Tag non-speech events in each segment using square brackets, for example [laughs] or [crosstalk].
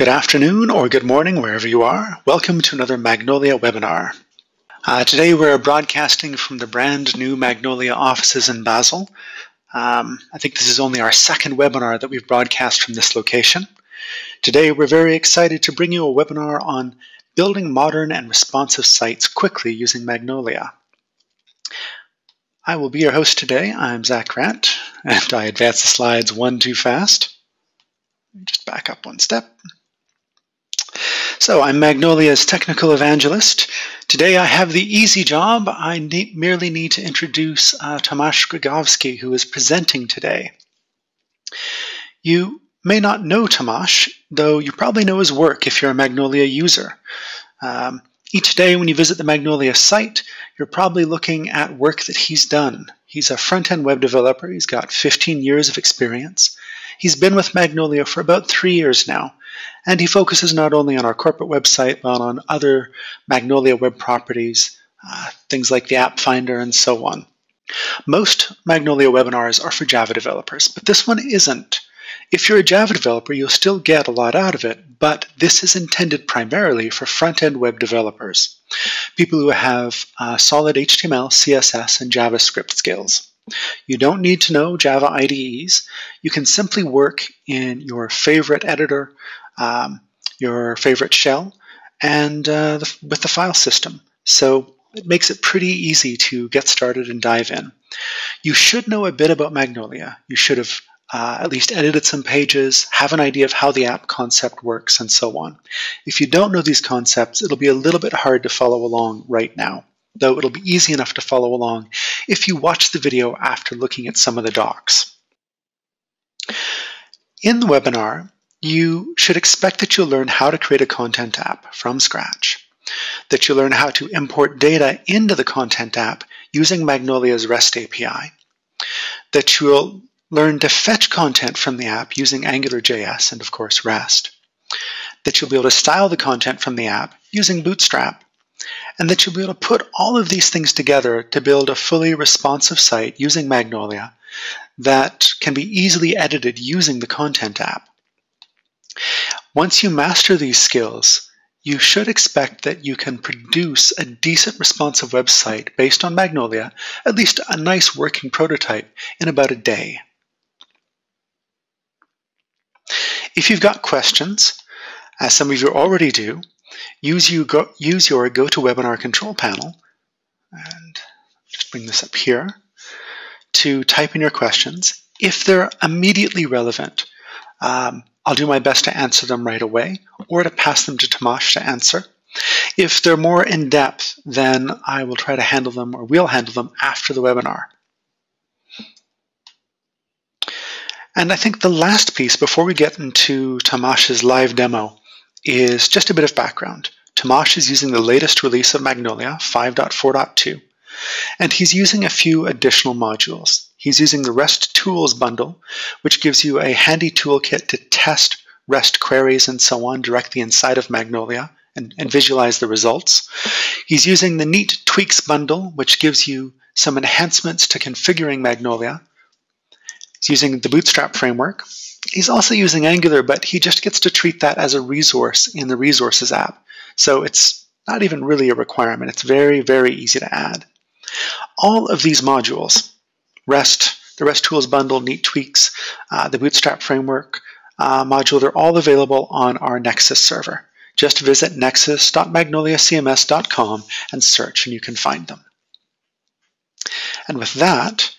Good afternoon or good morning, wherever you are. Welcome to another Magnolia webinar. Uh, today we're broadcasting from the brand new Magnolia offices in Basel. Um, I think this is only our second webinar that we've broadcast from this location. Today we're very excited to bring you a webinar on building modern and responsive sites quickly using Magnolia. I will be your host today. I'm Zach Grant, and I advance the slides one too fast. Just back up one step. So I'm Magnolia's technical evangelist. Today I have the easy job. I ne merely need to introduce uh, Tomas Gregovsky, who is presenting today. You may not know Tomas, though you probably know his work if you're a Magnolia user. Um, each day when you visit the Magnolia site, you're probably looking at work that he's done. He's a front-end web developer. He's got 15 years of experience. He's been with Magnolia for about three years now, and he focuses not only on our corporate website, but on other Magnolia web properties, uh, things like the App Finder and so on. Most Magnolia webinars are for Java developers, but this one isn't. If you're a Java developer, you'll still get a lot out of it, but this is intended primarily for front-end web developers, people who have uh, solid HTML, CSS, and JavaScript skills. You don't need to know Java IDEs. You can simply work in your favorite editor, um, your favorite shell, and uh, the, with the file system. So it makes it pretty easy to get started and dive in. You should know a bit about Magnolia. You should have uh, at least edited some pages, have an idea of how the app concept works, and so on. If you don't know these concepts, it'll be a little bit hard to follow along right now though it'll be easy enough to follow along if you watch the video after looking at some of the docs. In the webinar, you should expect that you'll learn how to create a content app from scratch, that you'll learn how to import data into the content app using Magnolia's REST API, that you'll learn to fetch content from the app using AngularJS and, of course, REST, that you'll be able to style the content from the app using Bootstrap, and that you'll be able to put all of these things together to build a fully responsive site using Magnolia that can be easily edited using the Content app. Once you master these skills, you should expect that you can produce a decent responsive website based on Magnolia, at least a nice working prototype, in about a day. If you've got questions, as some of you already do, use, you go, use your GoToWebinar control panel, and just bring this up here, to type in your questions. If they're immediately relevant, um, I'll do my best to answer them right away or to pass them to Tomas to answer. If they're more in depth, then I will try to handle them or we'll handle them after the webinar. And I think the last piece before we get into Tomas's live demo is just a bit of background. Tomas is using the latest release of Magnolia, 5.4.2, and he's using a few additional modules. He's using the REST Tools bundle, which gives you a handy toolkit to test REST queries and so on directly inside of Magnolia and, and visualize the results. He's using the Neat Tweaks bundle, which gives you some enhancements to configuring Magnolia. He's using the Bootstrap framework, He's also using Angular, but he just gets to treat that as a resource in the Resources app. So it's not even really a requirement. It's very, very easy to add. All of these modules, REST, the REST Tools Bundle, Neat Tweaks, uh, the Bootstrap Framework uh, module, they're all available on our Nexus server. Just visit nexus.magnoliacms.com and search and you can find them. And with that,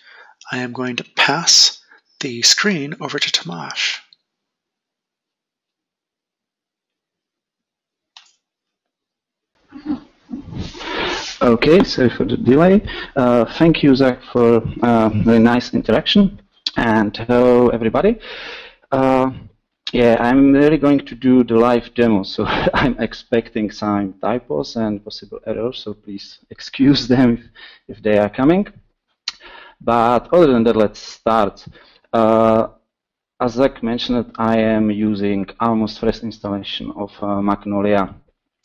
I am going to pass the screen over to Tomas. [laughs] Okay, sorry for the delay. Uh, thank you, Zach, for uh, very nice interaction. And hello, everybody. Uh, yeah, I'm really going to do the live demo, so [laughs] I'm expecting some typos and possible errors, so please excuse them if, if they are coming. But other than that, let's start. Uh, as Zach mentioned, I am using almost fresh installation of uh, Magnolia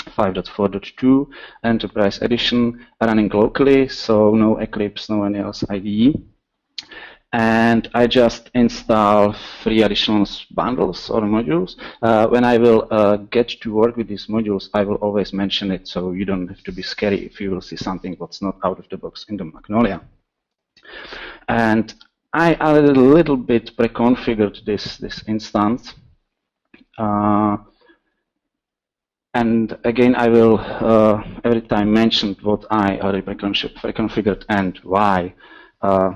5.4.2 Enterprise Edition running locally, so no Eclipse, no any else IDE. and I just install three additional bundles or modules. Uh, when I will uh, get to work with these modules, I will always mention it so you don't have to be scary if you will see something that's not out of the box in the Magnolia. And I added a little bit pre-configured this, this instance. Uh, and again, I will uh, every time mention what I already pre-configured and why. Uh,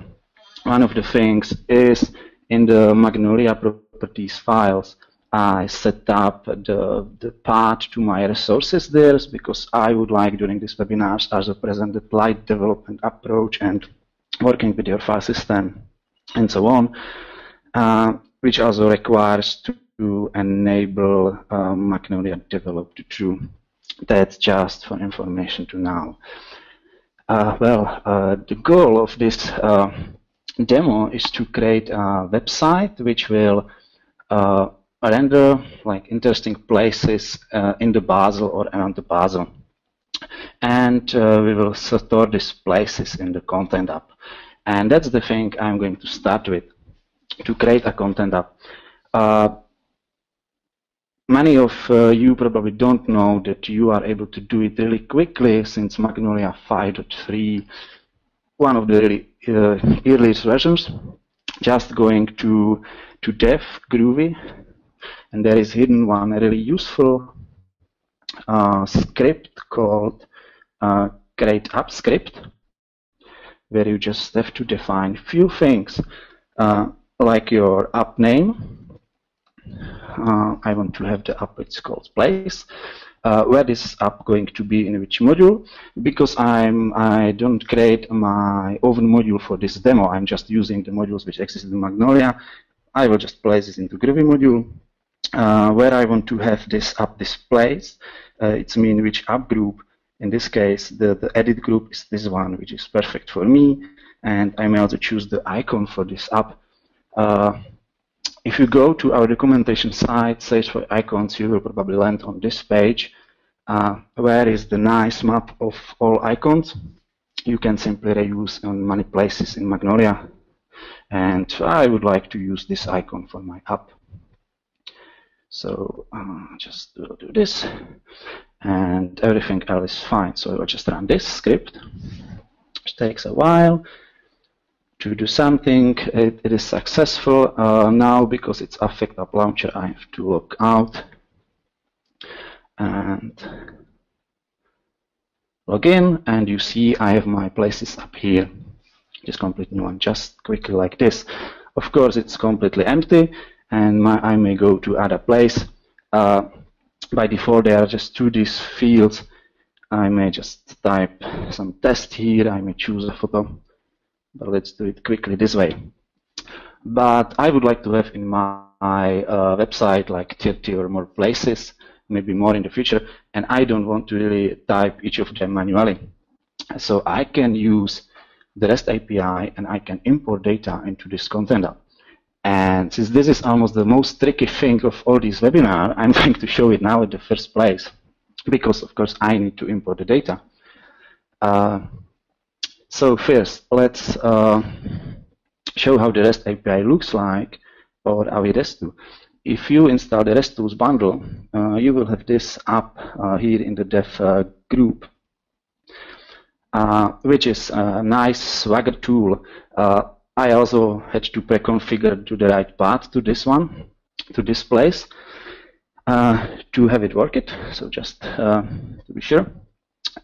one of the things is in the Magnolia properties files, I set up the, the path to my resources there because I would like during these webinars also present the light development approach and working with your file system and so on, uh, which also requires to, to enable uh, Magnolia developed to. That's just for information to now. Uh, well, uh, the goal of this uh, demo is to create a website which will uh, render like interesting places uh, in the Basel or around the Basel. And uh, we will store these places in the content app. And that's the thing I'm going to start with, to create a content app. Many of uh, you probably don't know that you are able to do it really quickly since Magnolia 5.3 one of the really, uh, earliest versions, just going to to dev Groovy, and there is hidden one a really useful uh, script called uh, create app script, where you just have to define few things uh, like your app name. Uh, I want to have the app it's called place. Uh, where this app going to be in which module? Because I'm I don't create my own module for this demo. I'm just using the modules which exist in Magnolia. I will just place this into Groovy module. Uh, where I want to have this app displays uh, it's mean which app group. In this case the, the edit group is this one which is perfect for me. And I may also choose the icon for this app. Uh, if you go to our documentation site, search for icons, you will probably land on this page, uh, where is the nice map of all icons. You can simply reuse on many places in Magnolia. And I would like to use this icon for my app. So uh, just do this, and everything else is fine. So I'll just run this script, which takes a while to do something. It, it is successful. Uh, now, because it's Affect App Launcher, I have to log out and log in. And you see I have my places up here. Just complete new one, just quickly like this. Of course, it's completely empty, and my, I may go to other place. Uh, by default, there are just two these fields. I may just type some test here. I may choose a photo but let's do it quickly this way. But I would like to have in my, my uh, website like 30 or more places, maybe more in the future, and I don't want to really type each of them manually. So I can use the REST API and I can import data into this app. And since this is almost the most tricky thing of all these webinar, [laughs] I'm going to show it now in the first place because of course I need to import the data. Uh, so first, let's uh, show how the REST API looks like or Avi REST If you install the REST Tools bundle, uh, you will have this app uh, here in the dev uh, group, uh, which is a nice Swagger tool. Uh, I also had to pre-configure to the right path to this one, to this place, to have it work it. So just to be sure.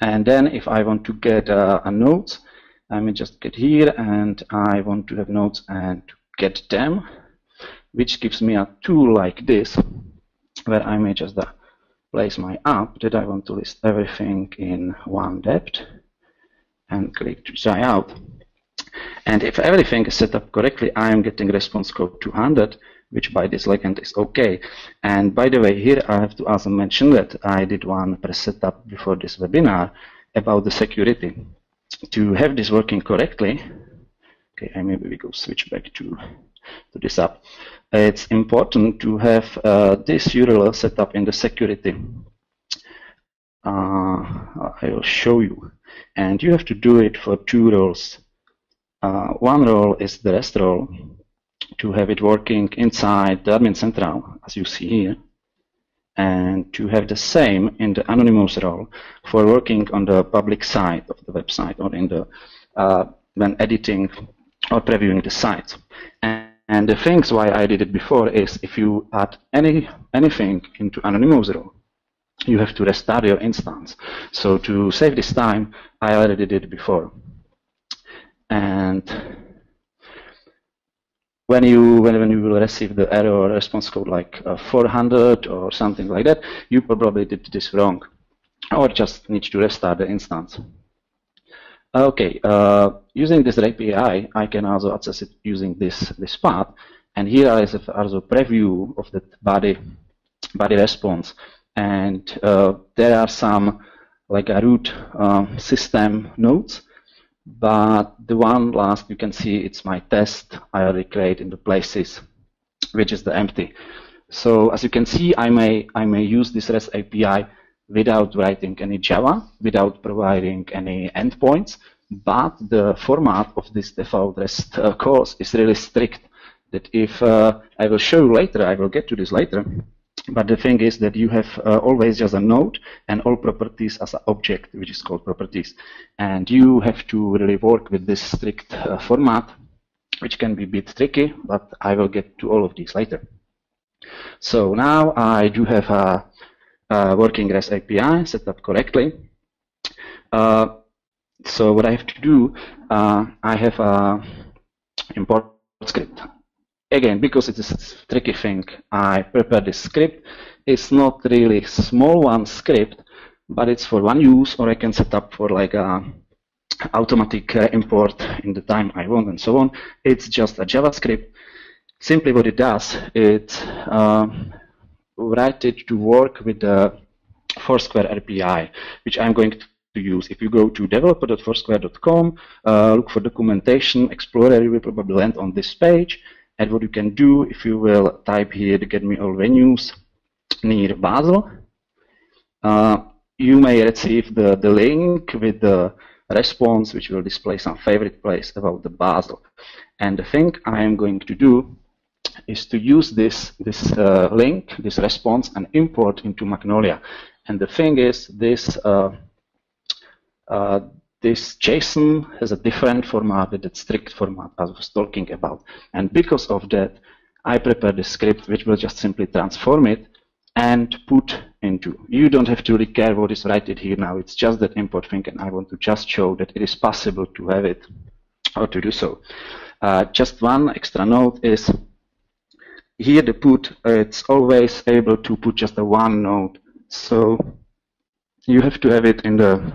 And then if I want to get a note, I may just get here and I want to have nodes and get them, which gives me a tool like this, where I may just uh, place my app that I want to list everything in one depth and click to try out. And if everything is set up correctly, I am getting response code 200, which by this legend is okay. And by the way, here I have to also mention that I did one press setup before this webinar about the security to have this working correctly, okay, maybe we go switch back to, to this app. It's important to have uh, this URL set up in the security. Uh, I will show you. And you have to do it for two roles. Uh, one role is the rest role to have it working inside the admin central, as you see here, and to have the same in the anonymous role for working on the public side of the website or in the uh, when editing or previewing the site. And, and the things why I did it before is if you add any anything into anonymous role, you have to restart your instance. So to save this time, I already did it before. And when you when, when you will receive the error response code like uh, 400 or something like that, you probably did this wrong, or just need to restart the instance. Okay, uh, using this API, I can also access it using this this path, and here is also preview of the body body response, and uh, there are some like a root uh, system nodes but the one last you can see it's my test. I already create in the places which is the empty. So as you can see I may I may use this REST API without writing any Java without providing any endpoints but the format of this default REST uh, course is really strict that if uh, I will show you later I will get to this later but the thing is that you have uh, always just a node and all properties as an object, which is called properties. And you have to really work with this strict uh, format, which can be a bit tricky, but I will get to all of these later. So now I do have a, a working REST API set up correctly. Uh, so what I have to do, uh, I have a import script again, because it's a tricky thing, I prepared this script. It's not really small one script, but it's for one use, or I can set up for like a automatic uh, import in the time I want and so on. It's just a JavaScript. Simply what it does, it uh, write it to work with the Foursquare API, which I'm going to use. If you go to developer.foursquare.com, uh, look for documentation, Explorer, you will probably land on this page. And what you can do, if you will type here to get me all venues near Basel, uh, you may receive the, the link with the response which will display some favorite place about the Basel. And the thing I am going to do is to use this, this uh, link, this response, and import into Magnolia. And the thing is, this uh, uh, this JSON has a different format the strict format I was talking about. And because of that, I prepared a script which will just simply transform it and put into. You don't have to really care what is right here now. It's just that import thing, and I want to just show that it is possible to have it or to do so. Uh, just one extra note is here the put, it's always able to put just a one node. So you have to have it in the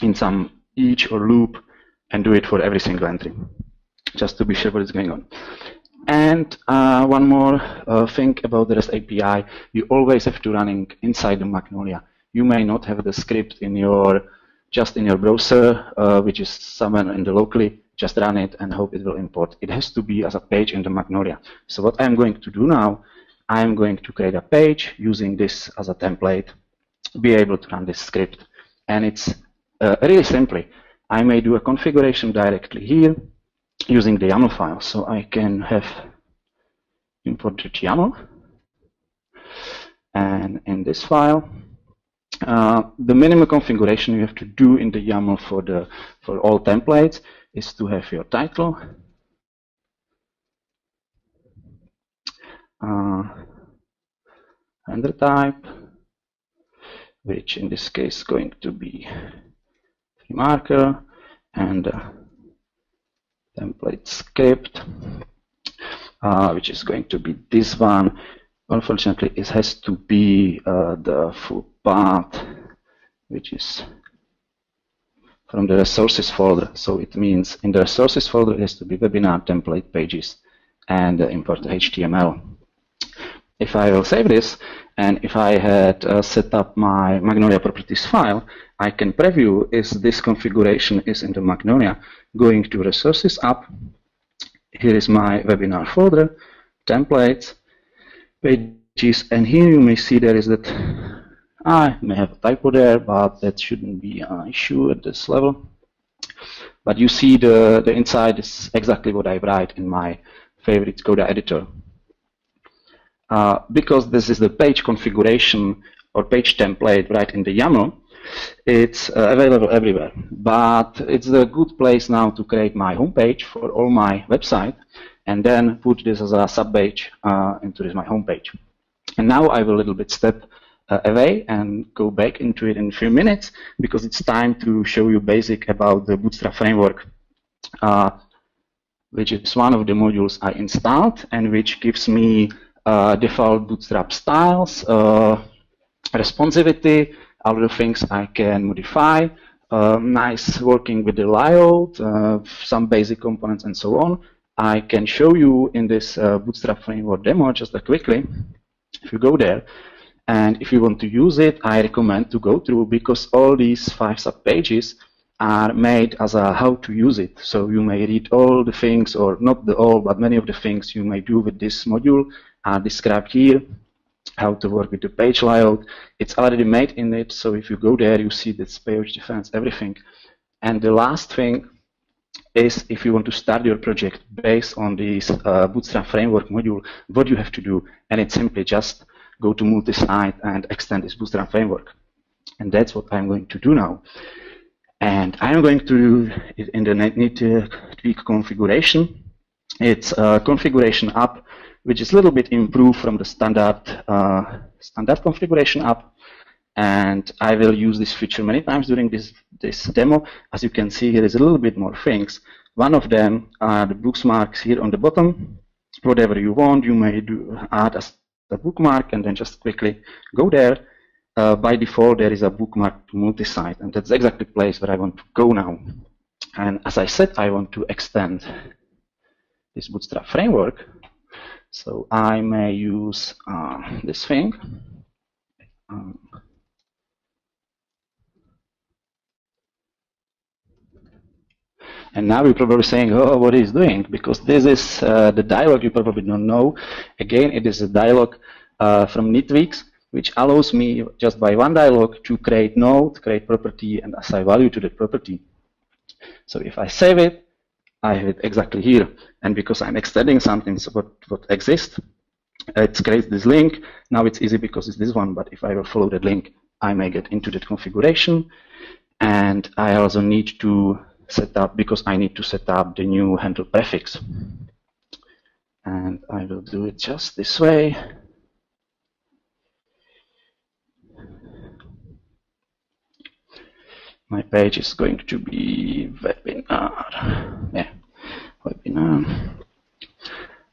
in some each or loop and do it for every single entry, just to be sure what is going on. And uh, one more uh, thing about the REST API, you always have to running inside the Magnolia. You may not have the script in your just in your browser, uh, which is somewhere in the locally, just run it and hope it will import. It has to be as a page in the Magnolia. So what I'm going to do now, I'm going to create a page using this as a template, be able to run this script. And it's uh, really simply, I may do a configuration directly here using the YAML file. So I can have imported YAML. And in this file, uh, the minimum configuration you have to do in the YAML for the for all templates is to have your title, uh, the type, which in this case is going to be marker and uh, template script uh, which is going to be this one. Unfortunately it has to be uh, the full path which is from the resources folder. So it means in the resources folder it has to be webinar template pages and uh, import HTML if I will save this and if I had uh, set up my Magnolia properties file, I can preview is this configuration is in the Magnolia. Going to resources app, here is my webinar folder, templates, pages, and here you may see there is that I may have a typo there, but that shouldn't be an issue at this level. But you see the, the inside is exactly what I write in my favorite Coda editor. Uh, because this is the page configuration or page template right in the YAML, it's uh, available everywhere. But it's a good place now to create my homepage for all my website and then put this as a sub-page uh, into this my homepage. And now I will a little bit step uh, away and go back into it in a few minutes because it's time to show you basic about the Bootstrap framework, uh, which is one of the modules I installed and which gives me default Bootstrap styles, uh, responsivity, other things I can modify, uh, nice working with the layout, uh, some basic components and so on. I can show you in this Bootstrap framework demo just quickly. If you go there, and if you want to use it, I recommend to go through because all these five sub pages are made as a how to use it. So you may read all the things, or not the all, but many of the things you may do with this module are described here. How to work with the page layout. It's already made in it, so if you go there, you see this page defense, everything. And the last thing is if you want to start your project based on this uh, Bootstrap framework module, what you have to do. And it's simply just go to multi-site and extend this Bootstrap framework. And that's what I'm going to do now. And I'm going to do it in the need to tweak configuration. It's configuration app, which is a little bit improved from the standard uh, standard configuration app. And I will use this feature many times during this, this demo. As you can see, here is a little bit more things. One of them are the bookmarks here on the bottom. Whatever you want, you may do add as the bookmark and then just quickly go there. Uh, by default, there is a bookmark to multi-site, and that's exactly the place where I want to go now. And as I said, I want to extend this Bootstrap framework. So I may use uh, this thing. Um, And now you're probably saying, oh, what is doing? Because this is uh, the dialog you probably don't know. Again, it is a dialog uh, from Neat Tweaks, which allows me just by one dialog to create node, create property, and assign value to the property. So if I save it, I have it exactly here. And because I'm extending something so what, what exists, it creates this link. Now it's easy because it's this one, but if I will follow that link, I may get into that configuration. And I also need to set up because I need to set up the new handle prefix. And I will do it just this way. My page is going to be webinar. Yeah, webinar.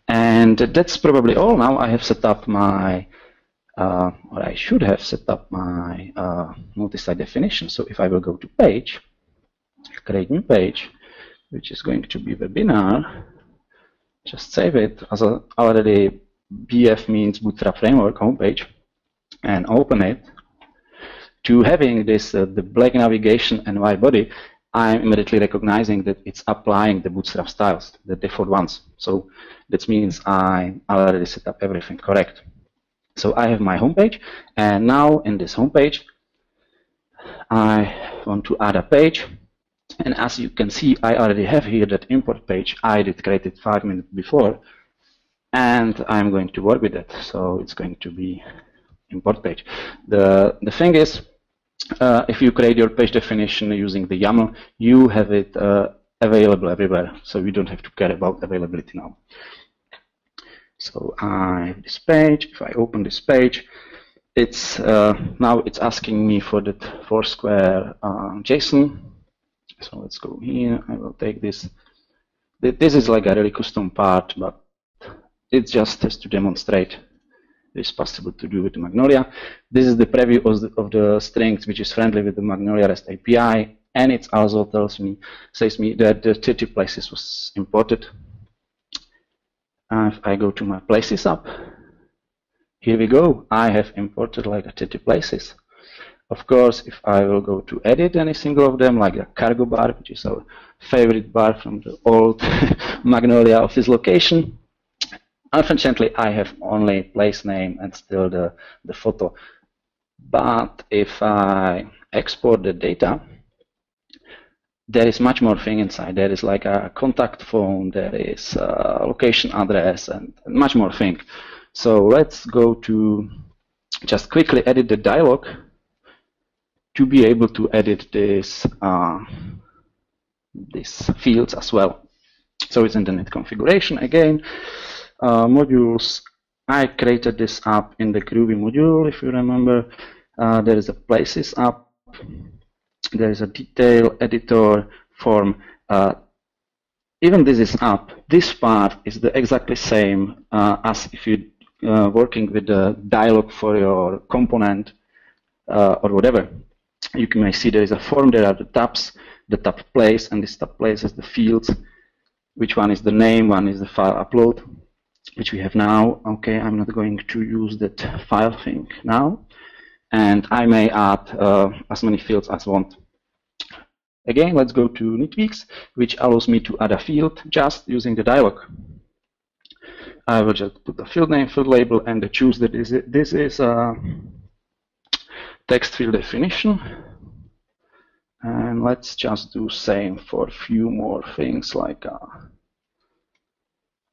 And that's probably all. Now I have set up my, uh, or I should have set up my uh, multi-site definition. So if I will go to page, create new page, which is going to be webinar. Just save it as a already BF means Bootstrap Framework homepage and open it. To having this uh, the black navigation and white body, I'm immediately recognizing that it's applying the Bootstrap styles, the default ones. So that means I already set up everything correct. So I have my homepage, and now in this homepage, I want to add a page and as you can see, I already have here that import page I did create it five minutes before. And I'm going to work with it. So it's going to be import page. The, the thing is, uh, if you create your page definition using the YAML, you have it uh, available everywhere. So you don't have to care about availability now. So I have this page. If I open this page, it's uh, now it's asking me for that Foursquare uh, JSON so let's go here. I will take this. This is like a really custom part, but it just has to demonstrate it's possible to do with Magnolia. This is the preview of the, of the strings, which is friendly with the Magnolia REST API, and it also tells me, says me that the 30 places was imported. if I go to my places app, here we go. I have imported like 30 places. Of course, if I will go to edit any single of them, like a cargo bar, which is our favorite bar from the old [laughs] Magnolia office location, unfortunately, I have only place name and still the, the photo. But if I export the data, there is much more thing inside. There is like a contact phone, there is a location address, and, much more thing. So let's go to just quickly edit the dialog to be able to edit this uh, these fields as well. So it's in the net configuration again. Uh, modules, I created this app in the Groovy module, if you remember. Uh, there is a places app there is a detail editor form. Uh, even this is up. This part is the exactly same uh, as if you uh, working with the dialog for your component uh, or whatever. You may see there is a form. There are the tabs, the tab place, and this tab place is the fields. Which one is the name? One is the file upload, which we have now. Okay, I'm not going to use that file thing now and I may add uh, as many fields as I want. Again, let's go to Neat Tweaks, which allows me to add a field just using the dialog. I will just put the field name, field label, and choose that this is, this is a text field definition. And let's just do same for a few more things like a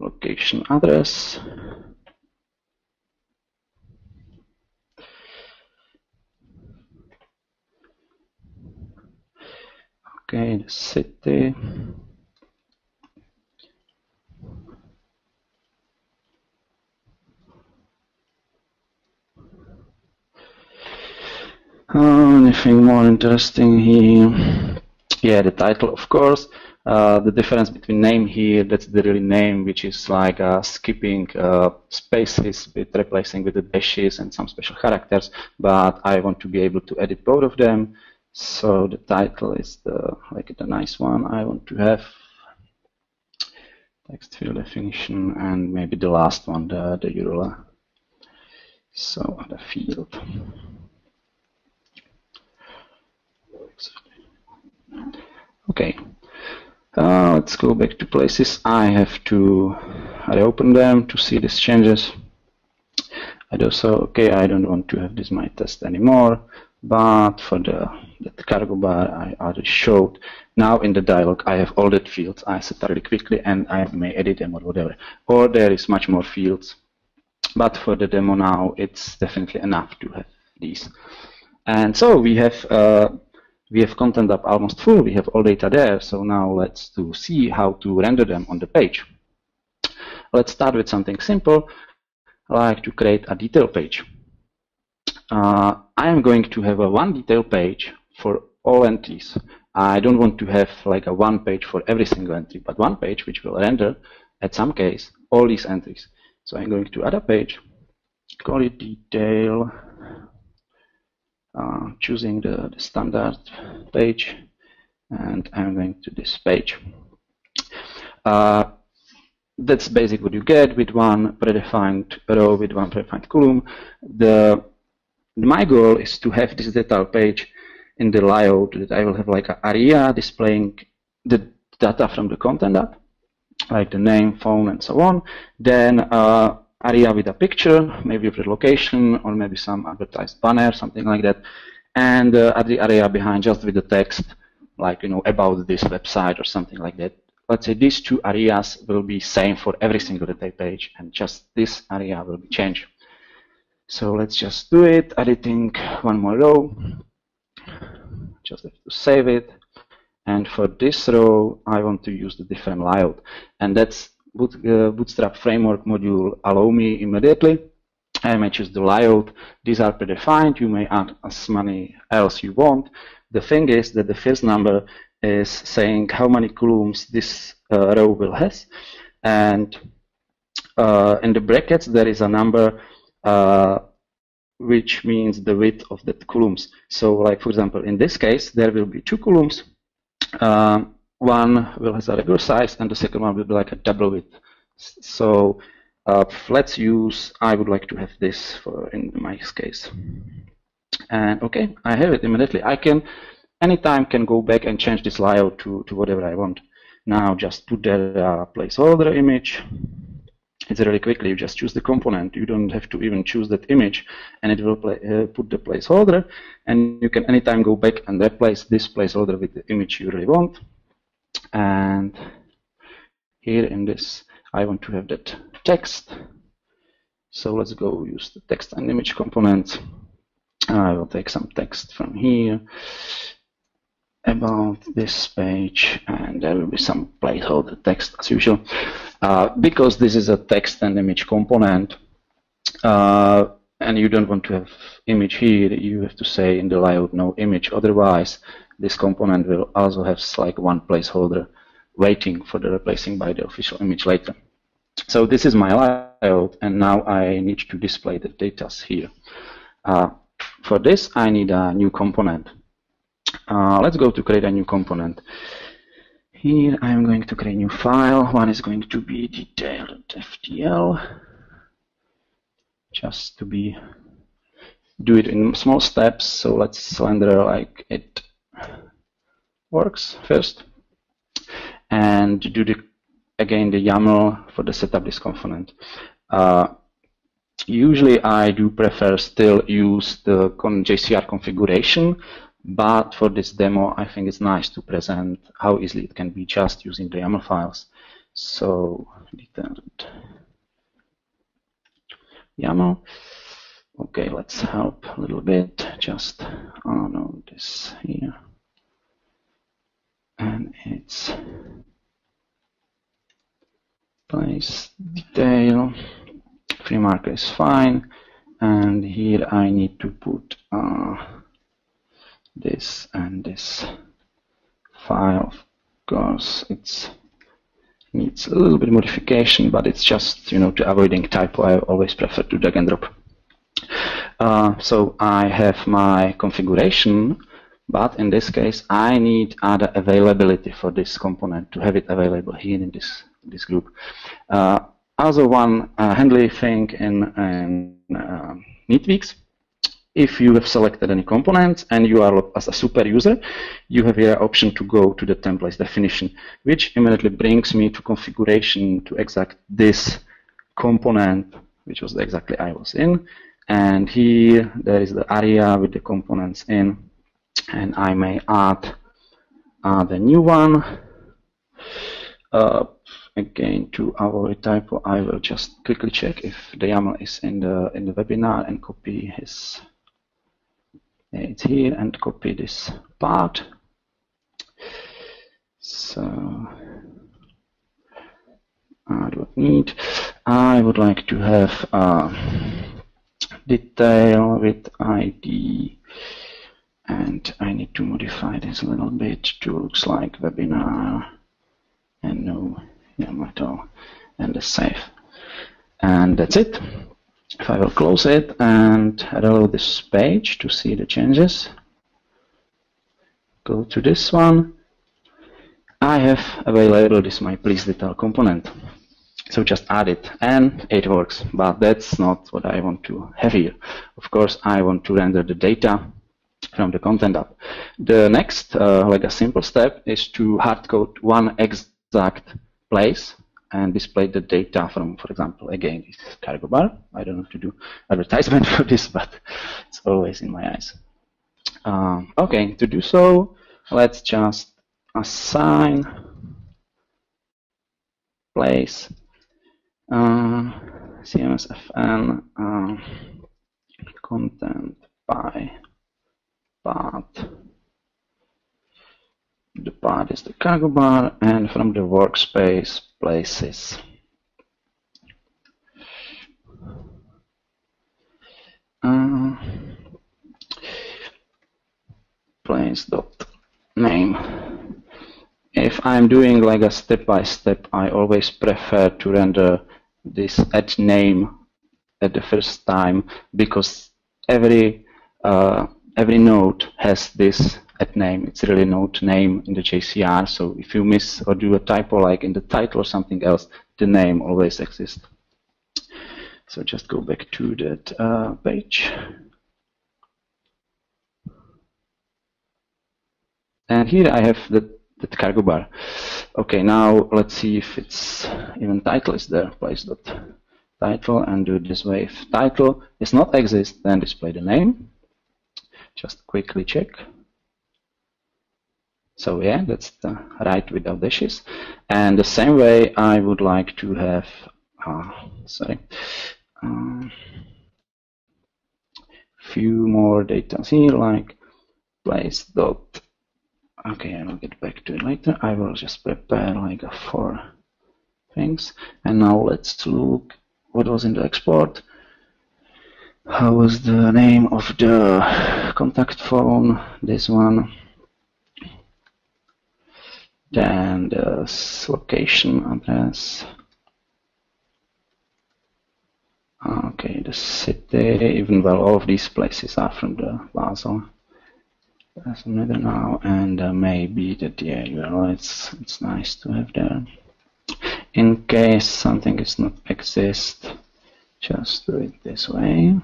location address. Okay, the city. Uh, anything more interesting here? Yeah, the title, of course. Uh, the difference between name here, that's the real name, which is like uh, skipping uh, spaces with replacing with the dashes and some special characters, but I want to be able to edit both of them. So the title is the like the nice one I want to have. Text field definition and maybe the last one, the, the URL. So the field. Okay, uh, let's go back to places. I have to reopen them to see these changes. I do so, okay, I don't want to have this my test anymore but for the, the cargo bar I already showed, now in the dialog I have all the fields I set really quickly and I may edit them or whatever. Or there is much more fields, but for the demo now it's definitely enough to have these. And so we have uh, we have content up almost full, we have all data there, so now let's to see how to render them on the page. Let's start with something simple, like to create a detail page uh, I am going to have a one detail page for all entries. I don't want to have like a one page for every single entry, but one page which will render, at some case, all these entries. So I'm going to add a page, call it detail, uh, choosing the, the, standard page, and I'm going to this page. Uh, that's basically what you get with one predefined row with one predefined column. The my goal is to have this data page in the layout that I will have like an area displaying the data from the content app, like the name, phone, and so on. Then uh, area with a picture, maybe the location, or maybe some advertised banner, something like that. And uh, the area behind just with the text, like you know about this website or something like that. Let's say these two areas will be same for every single data page, and just this area will be changed. So let's just do it, editing one more row. Just have to save it. And for this row, I want to use the different layout. And that's boot, uh, Bootstrap framework module allow me immediately. I may choose the layout. These are predefined. You may add as many else you want. The thing is that the first number is saying how many columns this uh, row will has. And uh, in the brackets, there is a number uh, which means the width of the columns. So like for example, in this case, there will be two columns. Um, one will have a regular size and the second one will be like a double width. So uh, let's use, I would like to have this for in my case. And okay, I have it immediately. I can anytime can go back and change this layout to, to whatever I want. Now just put the a placeholder image it's really quickly. You just choose the component. You don't have to even choose that image, and it will play, uh, put the placeholder. And you can anytime go back and replace this placeholder with the image you really want. And here in this, I want to have that text. So let's go use the text and image component I will take some text from here about this page and there will be some placeholder text as usual. Uh, because this is a text and image component uh, and you don't want to have image here, you have to say in the layout no image. Otherwise, this component will also have like one placeholder waiting for the replacing by the official image later. So this is my layout, and now I need to display the data here. Uh, for this, I need a new component. Uh, let's go to create a new component. Here I'm going to create a new file. One is going to be detail.ftl, just to be do it in small steps. So let's render like it works first, and do the again the YAML for the setup this component. Uh, usually I do prefer still use the con JCR configuration, but for this demo I think it's nice to present how easily it can be just using the YAML files. So YAML. Okay, let's help a little bit. Just oh no, this here, and it's place detail. FreeMarker is fine. And here I need to put uh, this and this file. Of course it needs a little bit modification but it's just you know to avoiding typo I always prefer to drag and drop uh, so I have my configuration but in this case I need other availability for this component to have it available here in this this group. Uh, also one uh, handy thing in, in uh, if you have selected any components and you are as a super user, you have here option to go to the templates definition, which immediately brings me to configuration to exact this component, which was exactly I was in. And here there is the area with the components in, and I may add, add a new one. Uh, again to avoid typo I will just quickly check if the YAML is in the in the webinar and copy his it's here and copy this part. So I don't need. I would like to have a detail with ID and I need to modify this a little bit to looks like webinar and no Yamato and the save. And that's it. If I will close it and reload this page to see the changes, go to this one, I have available this my please detail component. So just add it and it works, but that's not what I want to have here. Of course, I want to render the data from the content app. The next, uh, like a simple step, is to hardcode one exact place and display the data from, for example, again, this cargo bar. I don't have to do advertisement [laughs] for this, but it's always in my eyes. Um, okay, to do so, let's just assign place uh, CMSFN uh, content by path the part is the cargo bar and from the workspace places. Uh, place dot name. If I'm doing like a step by step, I always prefer to render this at name at the first time because every uh, every node has this at name. It's really node name in the JCR. So if you miss or do a typo like in the title or something else, the name always exists. So just go back to that uh, page. And here I have the, the cargo bar. Okay, now let's see if it's even title is there, place dot title and do this way. If title is not exist, then display the name. Just quickly check. So yeah, that's the right without dishes. And the same way I would like to have, uh, sorry, um, few more data here like place dot okay I will get back to it later. I will just prepare like four things. And now let's look what was in the export. How was the name of the contact phone? This one. Then the location address. Okay the city. Even though all of these places are from the Basel that's another now and uh, maybe the well it's it's nice to have there in case something is not exist just do it this way.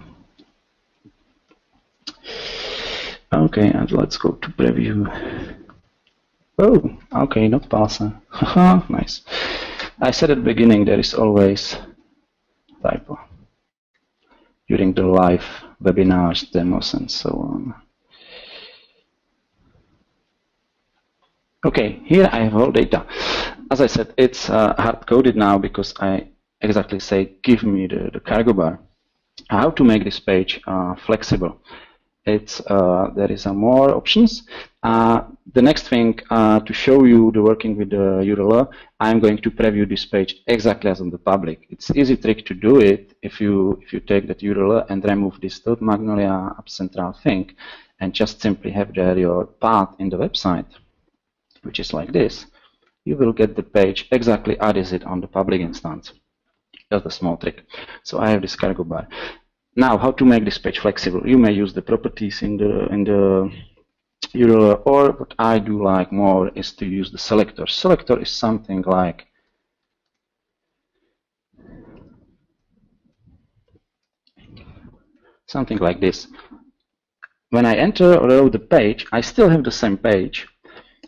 Okay and let's go to preview. Oh okay not parser [laughs] nice. I said at the beginning there is always typo during the live webinars demos and so on Okay, here I have all data. As I said, it's uh, hard-coded now because I exactly say, give me the, the cargo bar. How to make this page uh, flexible? It's uh, there is uh, more options. Uh, the next thing uh, to show you the working with the URL, I'm going to preview this page exactly as on the public. It's easy trick to do it if you if you take that URL and remove this .magnolia admincentral thing, and just simply have there your path in the website which is like this, you will get the page exactly as it on the public instance. Just a small trick. So I have this cargo bar. Now, how to make this page flexible? You may use the properties in the in the URL, or what I do like more is to use the selector. Selector is something like something like this. When I enter or load the page, I still have the same page,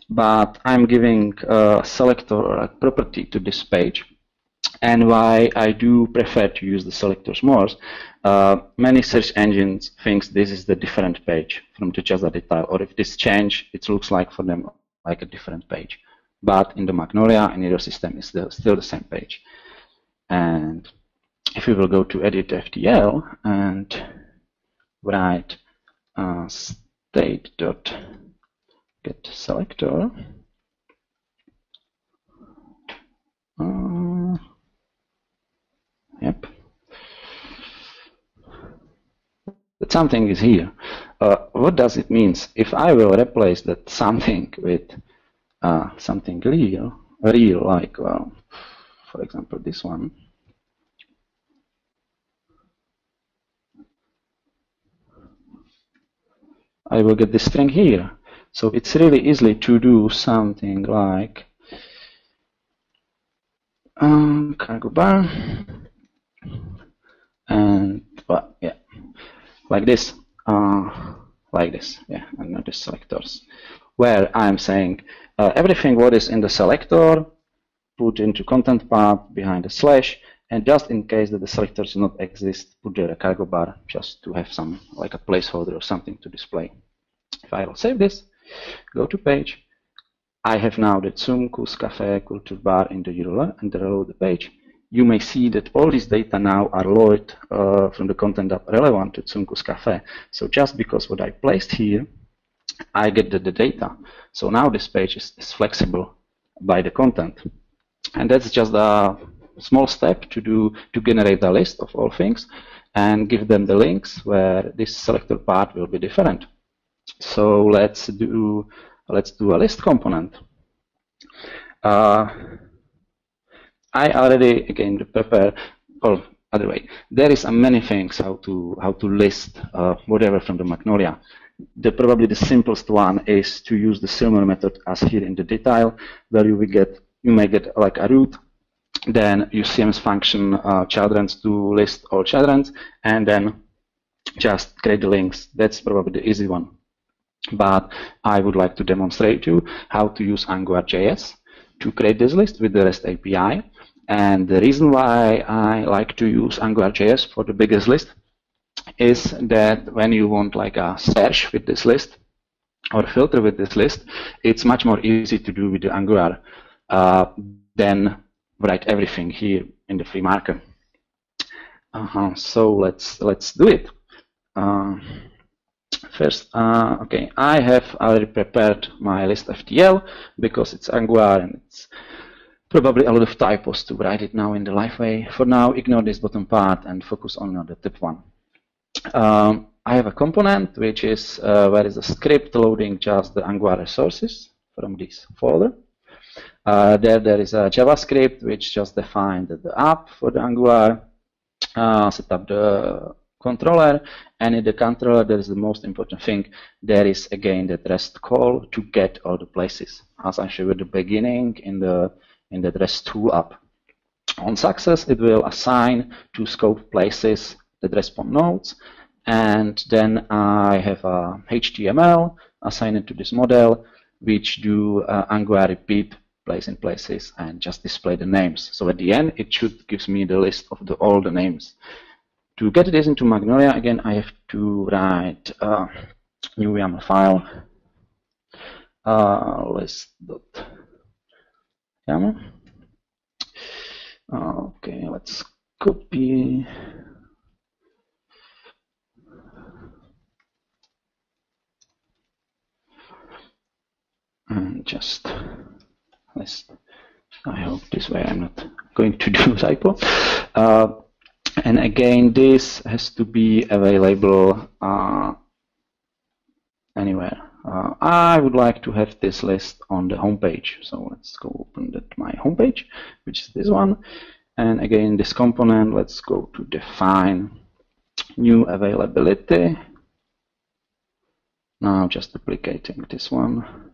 but I'm giving a selector or a property to this page. And why I do prefer to use the selectors more, uh, many search engines thinks this is the different page from the Jazza detail, or if this change, it looks like for them like a different page. But in the Magnolia, in your system, it's the, still the same page. And if we will go to edit FTL and write uh, state dot get selector. Uh, yep. But something is here. Uh, what does it mean? If I will replace that something with uh, something real, real like, well, for example, this one. I will get this string here. So it's really easy to do something like um, cargo bar and well, yeah, like this, uh, like this, yeah, and notice selectors, where I'm saying uh, everything what is in the selector put into content path behind the slash, and just in case that the selectors do not exist, put there a cargo bar just to have some like a placeholder or something to display. If I will save this, Go to page. I have now the Zoom Kus Cafe Culture bar in the URL and reload the page. You may see that all these data now are loaded uh, from the content app relevant to Zoom Kus Cafe. So just because what I placed here, I get the, the data. So now this page is, is flexible by the content. And that's just a small step to do to generate a list of all things and give them the links where this selector part will be different. So let's do let's do a list component. Uh, I already again prepare or other way. There is a many things how to how to list uh, whatever from the Magnolia. The probably the simplest one is to use the similar method as here in the detail, where you will get you may get like a root, then use CMS function uh, children's to list all children's, and then just create the links. That's probably the easy one but I would like to demonstrate to you how to use AngularJS to create this list with the REST API And the reason why I like to use AngularJS for the biggest list is that when you want like a search with this list or filter with this list, it's much more easy to do with the Angular uh, than write everything here in the FreeMarker. Uh -huh. So let's let's do it. Uh, first, uh, okay, I have already prepared my list FTL because it's Angular and it's probably a lot of typos to write it now in the live way. For now, ignore this bottom part and focus on the tip one. Um, I have a component which is uh, where is a script loading just the Angular resources from this folder. Uh, there, there is a JavaScript which just defined the app for the Angular, uh, set up the controller, and in the controller there is the most important thing. There is again the REST call to get all the places, as I showed at the beginning in the in the REST tool app. On success, it will assign to scope places the respond nodes, and then I have a HTML assigned to this model, which do uh, Angular repeat place in places and just display the names. So at the end, it should gives me the list of the, all the names. To get this into Magnolia, again, I have to write a new YAML file, uh, list.yaml. Okay, let's copy and just list. I hope this way I'm not going to [laughs] do typo. Uh, and again, this has to be available uh, anywhere. Uh, I would like to have this list on the home page. So let's go open that my home page, which is this one. And again, this component, let's go to define new availability. Now just duplicating this one.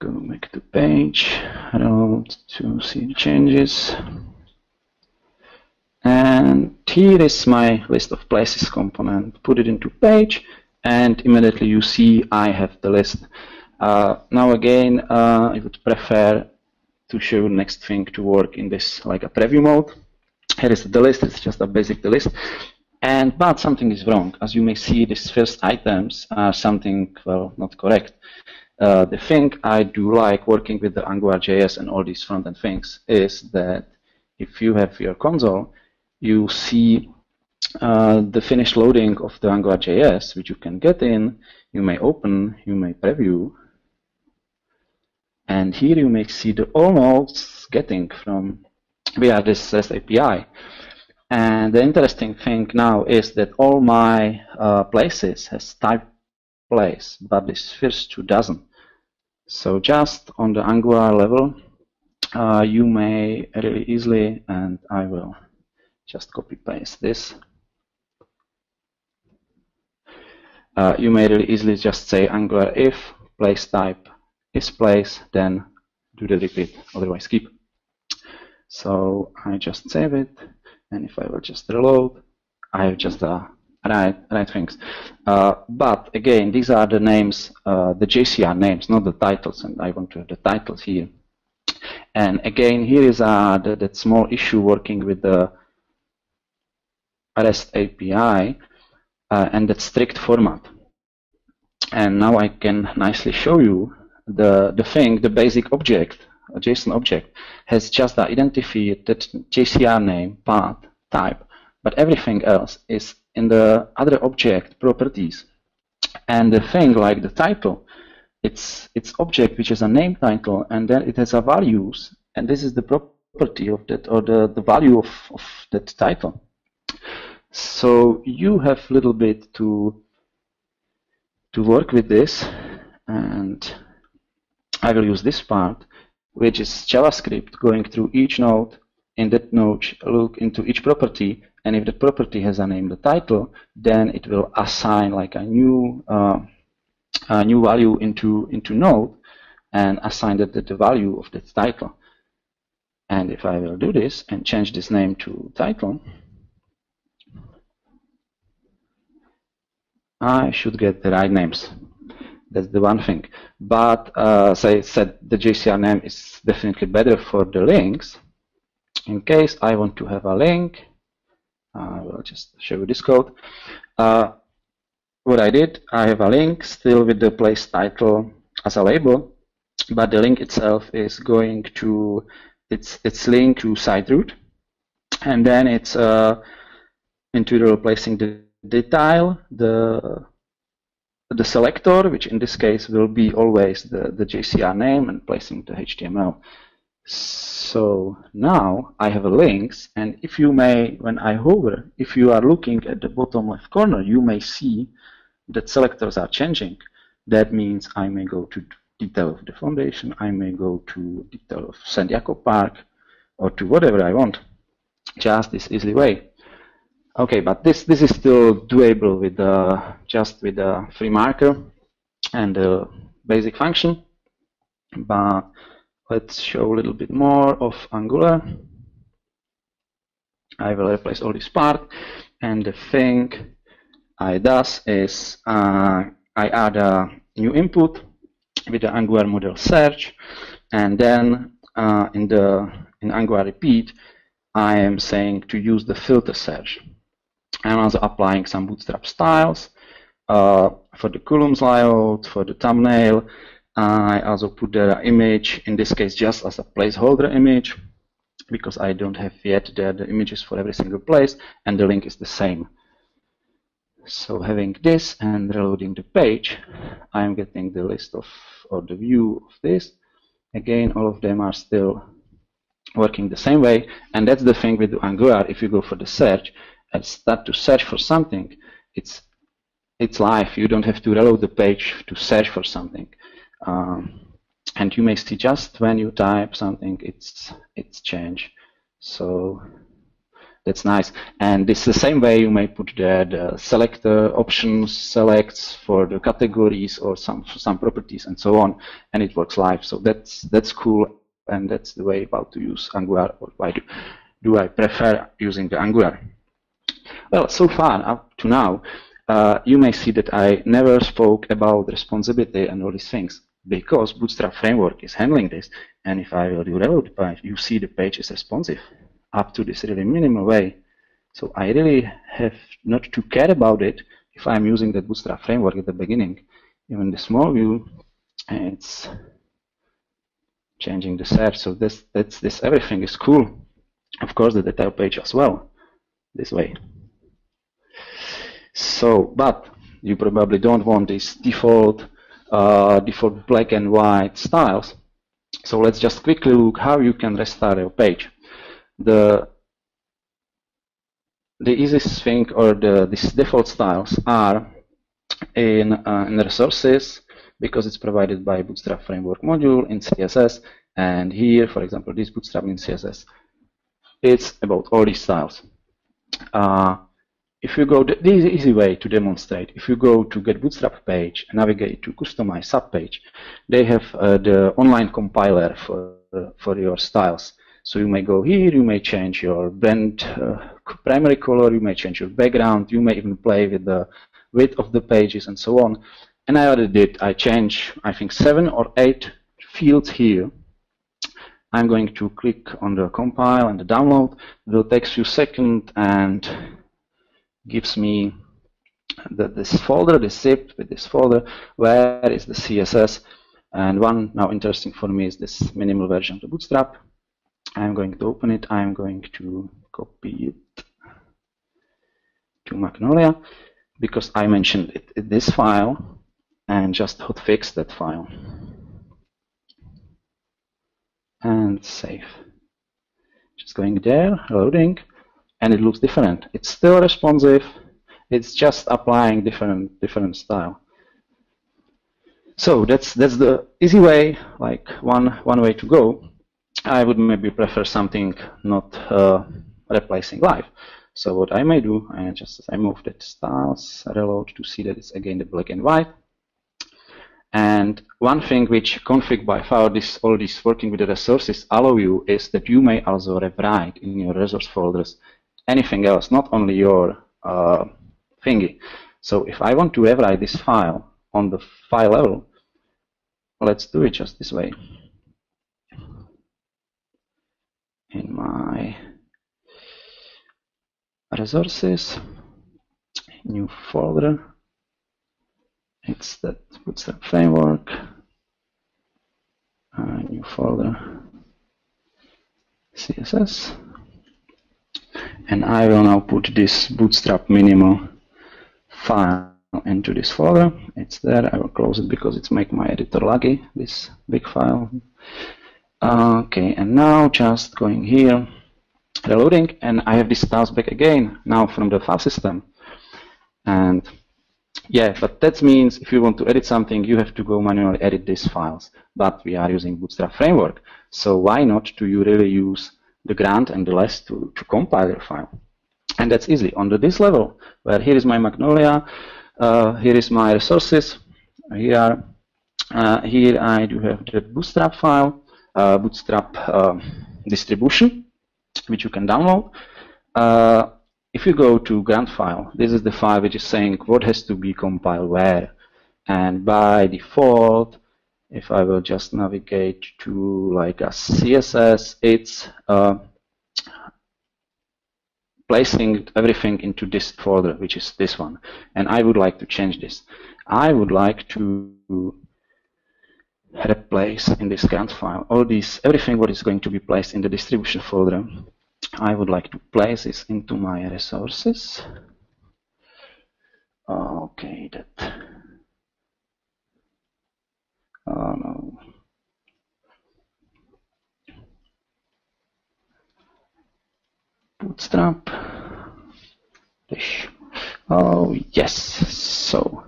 go back to page, I want to see the changes. And here is my list of places component. Put it into page, and immediately you see I have the list. Uh, now again, uh, I would prefer to show next thing to work in this like a preview mode. Here is the list, it's just a basic list. And but something is wrong. As you may see, these first items are something well not correct. Uh, the thing I do like working with the AngularJS and all these front-end things is that if you have your console, you see uh, the finished loading of the AngularJS, which you can get in, you may open, you may preview, and here you may see the almost getting from via this REST API. And the interesting thing now is that all my uh, places has type place, but this first two doesn't. So just on the Angular level, uh, you may really easily, and I will just copy paste this. Uh, you may really easily just say Angular if place type is place, then do the repeat, otherwise keep. So I just save it, and if I will just reload, I have just a right, right things. Uh, but again, these are the names, uh, the JCR names, not the titles, and I want to have the titles here. And again, here is uh, the, that small issue working with the REST API uh, and that strict format. And now I can nicely show you the, the thing, the basic object, a JSON object, has just the identified that JCR name, path, type, but everything else is in the other object properties. And the thing like the title, it's its object which is a name title, and then it has a values, and this is the property of that or the, the value of, of that title. So you have a little bit to to work with this, and I will use this part, which is JavaScript going through each node. In that node, look into each property and if the property has a name, the title, then it will assign like a new uh, a new value into into node and assign that the value of that title. And if I will do this and change this name to title, I should get the right names. That's the one thing. But uh, as I said, the JCR name is definitely better for the links. In case I want to have a link, I will just show you this code. Uh, what I did, I have a link still with the place title as a label, but the link itself is going to its its link to site root, and then it's uh, into the replacing the detail, the the selector, which in this case will be always the, the JCR name and placing the HTML. So now I have a links, and if you may, when I hover, if you are looking at the bottom left corner, you may see that selectors are changing. That means I may go to detail of the foundation, I may go to detail of St. Jakob Park, or to whatever I want, just this easy way. Okay, but this this is still doable with uh, just with a FreeMarker and a basic function. But let's show a little bit more of Angular. I will replace all this part, and the thing I does is uh, I add a new input with the Angular model search, and then uh, in the in Angular repeat, I am saying to use the filter search. I'm also applying some bootstrap styles uh, for the columns layout, for the thumbnail. I also put the image, in this case just as a placeholder image, because I don't have yet the, the images for every single place, and the link is the same. So having this and reloading the page, I'm getting the list of, or the view of this. Again, all of them are still working the same way, and that's the thing with Angular. If you go for the search, and start to search for something, it's it's live. You don't have to reload the page to search for something. Um, and you may see just when you type something, it's it's change. So that's nice. And it's the same way you may put the, the selector options selects for the categories or some some properties and so on, and it works live. So that's that's cool, and that's the way about to use Angular. Or why do do I prefer using the Angular? Well, so far, up to now, uh, you may see that I never spoke about responsibility and all these things because Bootstrap framework is handling this. And if I will do reload page, you see the page is responsive up to this really minimal way. So I really have not to care about it if I'm using the Bootstrap framework at the beginning. Even the small view, it's changing the search. So this, that's, this everything is cool. Of course, the detail page as well, this way. So, but you probably don't want this default uh, default black and white styles. So let's just quickly look how you can restart your page. The the easiest thing or the these default styles are in, uh, in resources because it's provided by Bootstrap Framework module in CSS and here for example this Bootstrap in CSS it's about all these styles. Uh, if you go, the easy, easy way to demonstrate, if you go to Get Bootstrap page and navigate to Customize subpage, they have uh, the online compiler for, uh, for your styles. So you may go here, you may change your blend uh, primary color, you may change your background, you may even play with the width of the pages and so on. And I already did, I changed, I think, seven or eight fields here. I'm going to click on the compile and the download. It will take a few seconds and gives me the, this folder, this zip with this folder, where is the CSS. And one now interesting for me is this minimal version of the Bootstrap. I'm going to open it. I'm going to copy it to Magnolia because I mentioned it in this file and just hotfix that file. And save. Just going there, loading and it looks different. It's still responsive. It's just applying different different style. So that's that's the easy way, like one one way to go. I would maybe prefer something not uh, replacing live. So what I may do, I just I move that styles reload to see that it's again the black and white. And one thing which config by file this all this working with the resources allow you is that you may also rewrite in your resource folders anything else, not only your uh, thingy. So if I want to rewrite this file on the file level, let's do it just this way. In my resources, new folder, it's that Bootstrap framework, uh, new folder, CSS, and I will now put this Bootstrap minimal file into this folder. It's there. I will close it because it's make my editor laggy, this big file. Okay, and now just going here, reloading, and I have this task back again, now from the file system. And yeah, but that means if you want to edit something, you have to go manually edit these files. But we are using Bootstrap framework, so why not do you really use the Grunt and the less to, to compile your file? And that's easy. On this level, where here is my Magnolia, uh, here is my resources. Here, uh, here I do have the Bootstrap file, uh, Bootstrap uh, distribution, which you can download. Uh, if you go to Grunt file, this is the file which is saying what has to be compiled where. And by default, if I will just navigate to like a CSS, it's uh, placing everything into this folder, which is this one. And I would like to change this. I would like to replace in this Grunt file all these, everything what is going to be placed in the distribution folder. I would like to place this into my resources. Okay, that. Oh no. bootstrap oh yes. So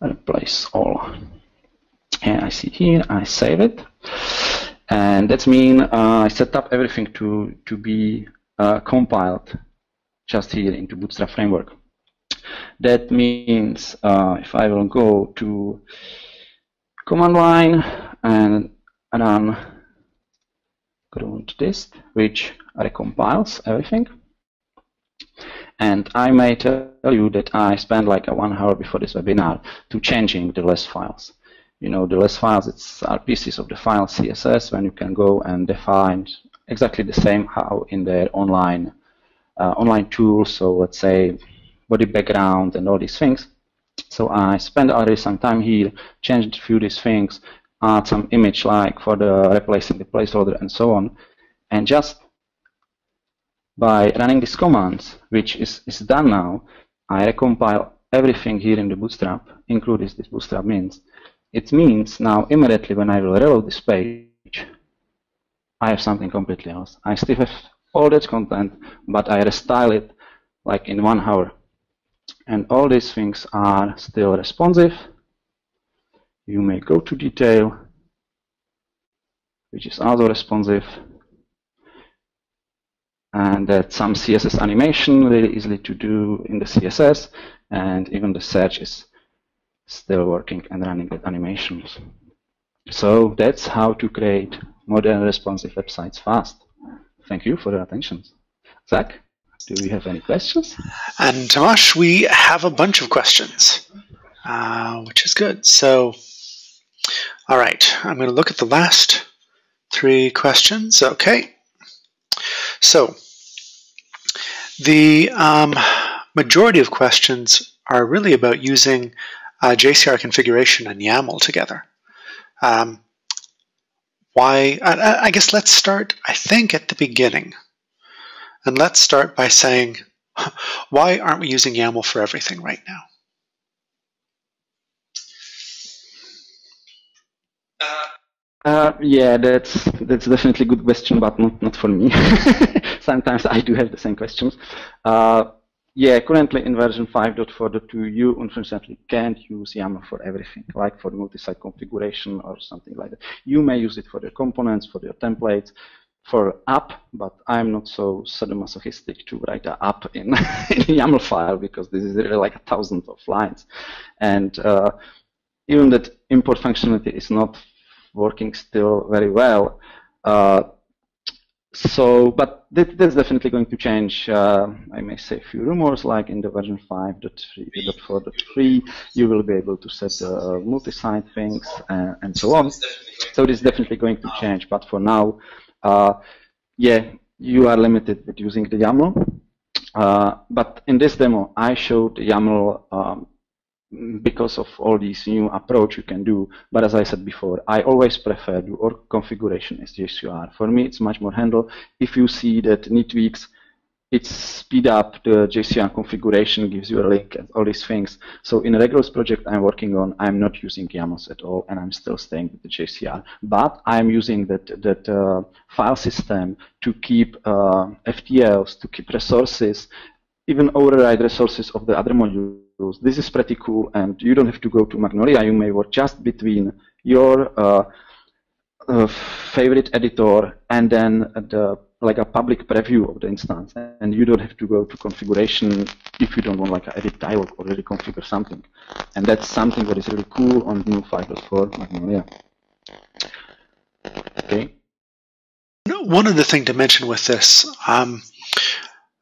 replace all. And I see here I save it. And that means uh, I set up everything to to be uh, compiled just here into Bootstrap framework. That means uh, if I will go to command line and run dist, which recompiles everything. And I may tell you that I spent like a one hour before this webinar to changing the less files. You know, the less files, it's are pieces of the file CSS when you can go and define exactly the same how in their online uh, online tools. So let's say body background and all these things. So I spent already some time here, changed a few these things, add some image like for the replacing the placeholder and so on. And just by running these commands, which is, is done now, I recompile everything here in the Bootstrap, including this Bootstrap means. It means now immediately when I will reload this page, I have something completely else. I still have all that content, but I restyle it like in one hour. And all these things are still responsive you may go to detail, which is also responsive, and that some CSS animation really easily to do in the CSS, and even the search is still working and running with animations. So that's how to create modern responsive websites fast. Thank you for your attention. Zach, do we have any questions? And Tomas, we have a bunch of questions, uh, which is good. So all right, I'm going to look at the last three questions. Okay. So the um, majority of questions are really about using uh, JCR configuration and YAML together. Um, why? I, I guess let's start, I think, at the beginning. And let's start by saying, [laughs] why aren't we using YAML for everything right now? Uh, yeah, that's that's definitely a good question, but not not for me. [laughs] Sometimes I do have the same questions. Uh, yeah, currently in version 5.4.2, you unfortunately can't use YAML for everything, like for multi-site configuration or something like that. You may use it for your components, for your templates, for app, but I'm not so sadomasochistic to write an app in, [laughs] in a YAML file because this is really like a thousand of lines. And uh, even that import functionality is not working still very well. Uh, so, but that, that's definitely going to change. Uh, I may say a few rumors, like in the version 5.4.3, you will be able to set uh, multi-site things and, and so on. So it is definitely going to change. But for now, uh, yeah, you are limited with using the YAML. Uh, but in this demo, I showed YAML um, because of all these new approach you can do. But as I said before, I always prefer do org configuration as JCR. For me, it's much more handle. If you see that Neat Tweaks, it speed up the JCR configuration, gives you a link and all these things. So in a Regulus project I'm working on, I'm not using YAMLs at all, and I'm still staying with the JCR. But I'm using that that uh, file system to keep uh, FTLs, to keep resources, even override resources of the other modules this is pretty cool, and you don't have to go to Magnolia. You may work just between your uh, uh, favorite editor and then the like a public preview of the instance, and you don't have to go to configuration if you don't want like edit dialog or really configure something. And that's something that is really cool on new 5.4 Magnolia. Okay. One other thing to mention with this, um,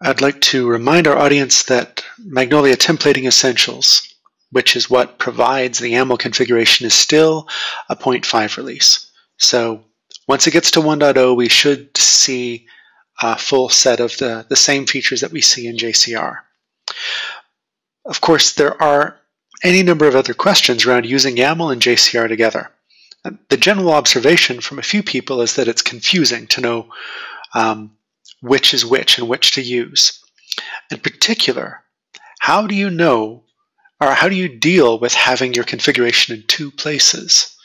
I'd like to remind our audience that Magnolia Templating Essentials, which is what provides the YAML configuration, is still a 0.5 release. So once it gets to 1.0, we should see a full set of the, the same features that we see in JCR. Of course, there are any number of other questions around using YAML and JCR together. The general observation from a few people is that it's confusing to know um, which is which and which to use. In particular, how do you know or how do you deal with having your configuration in two places?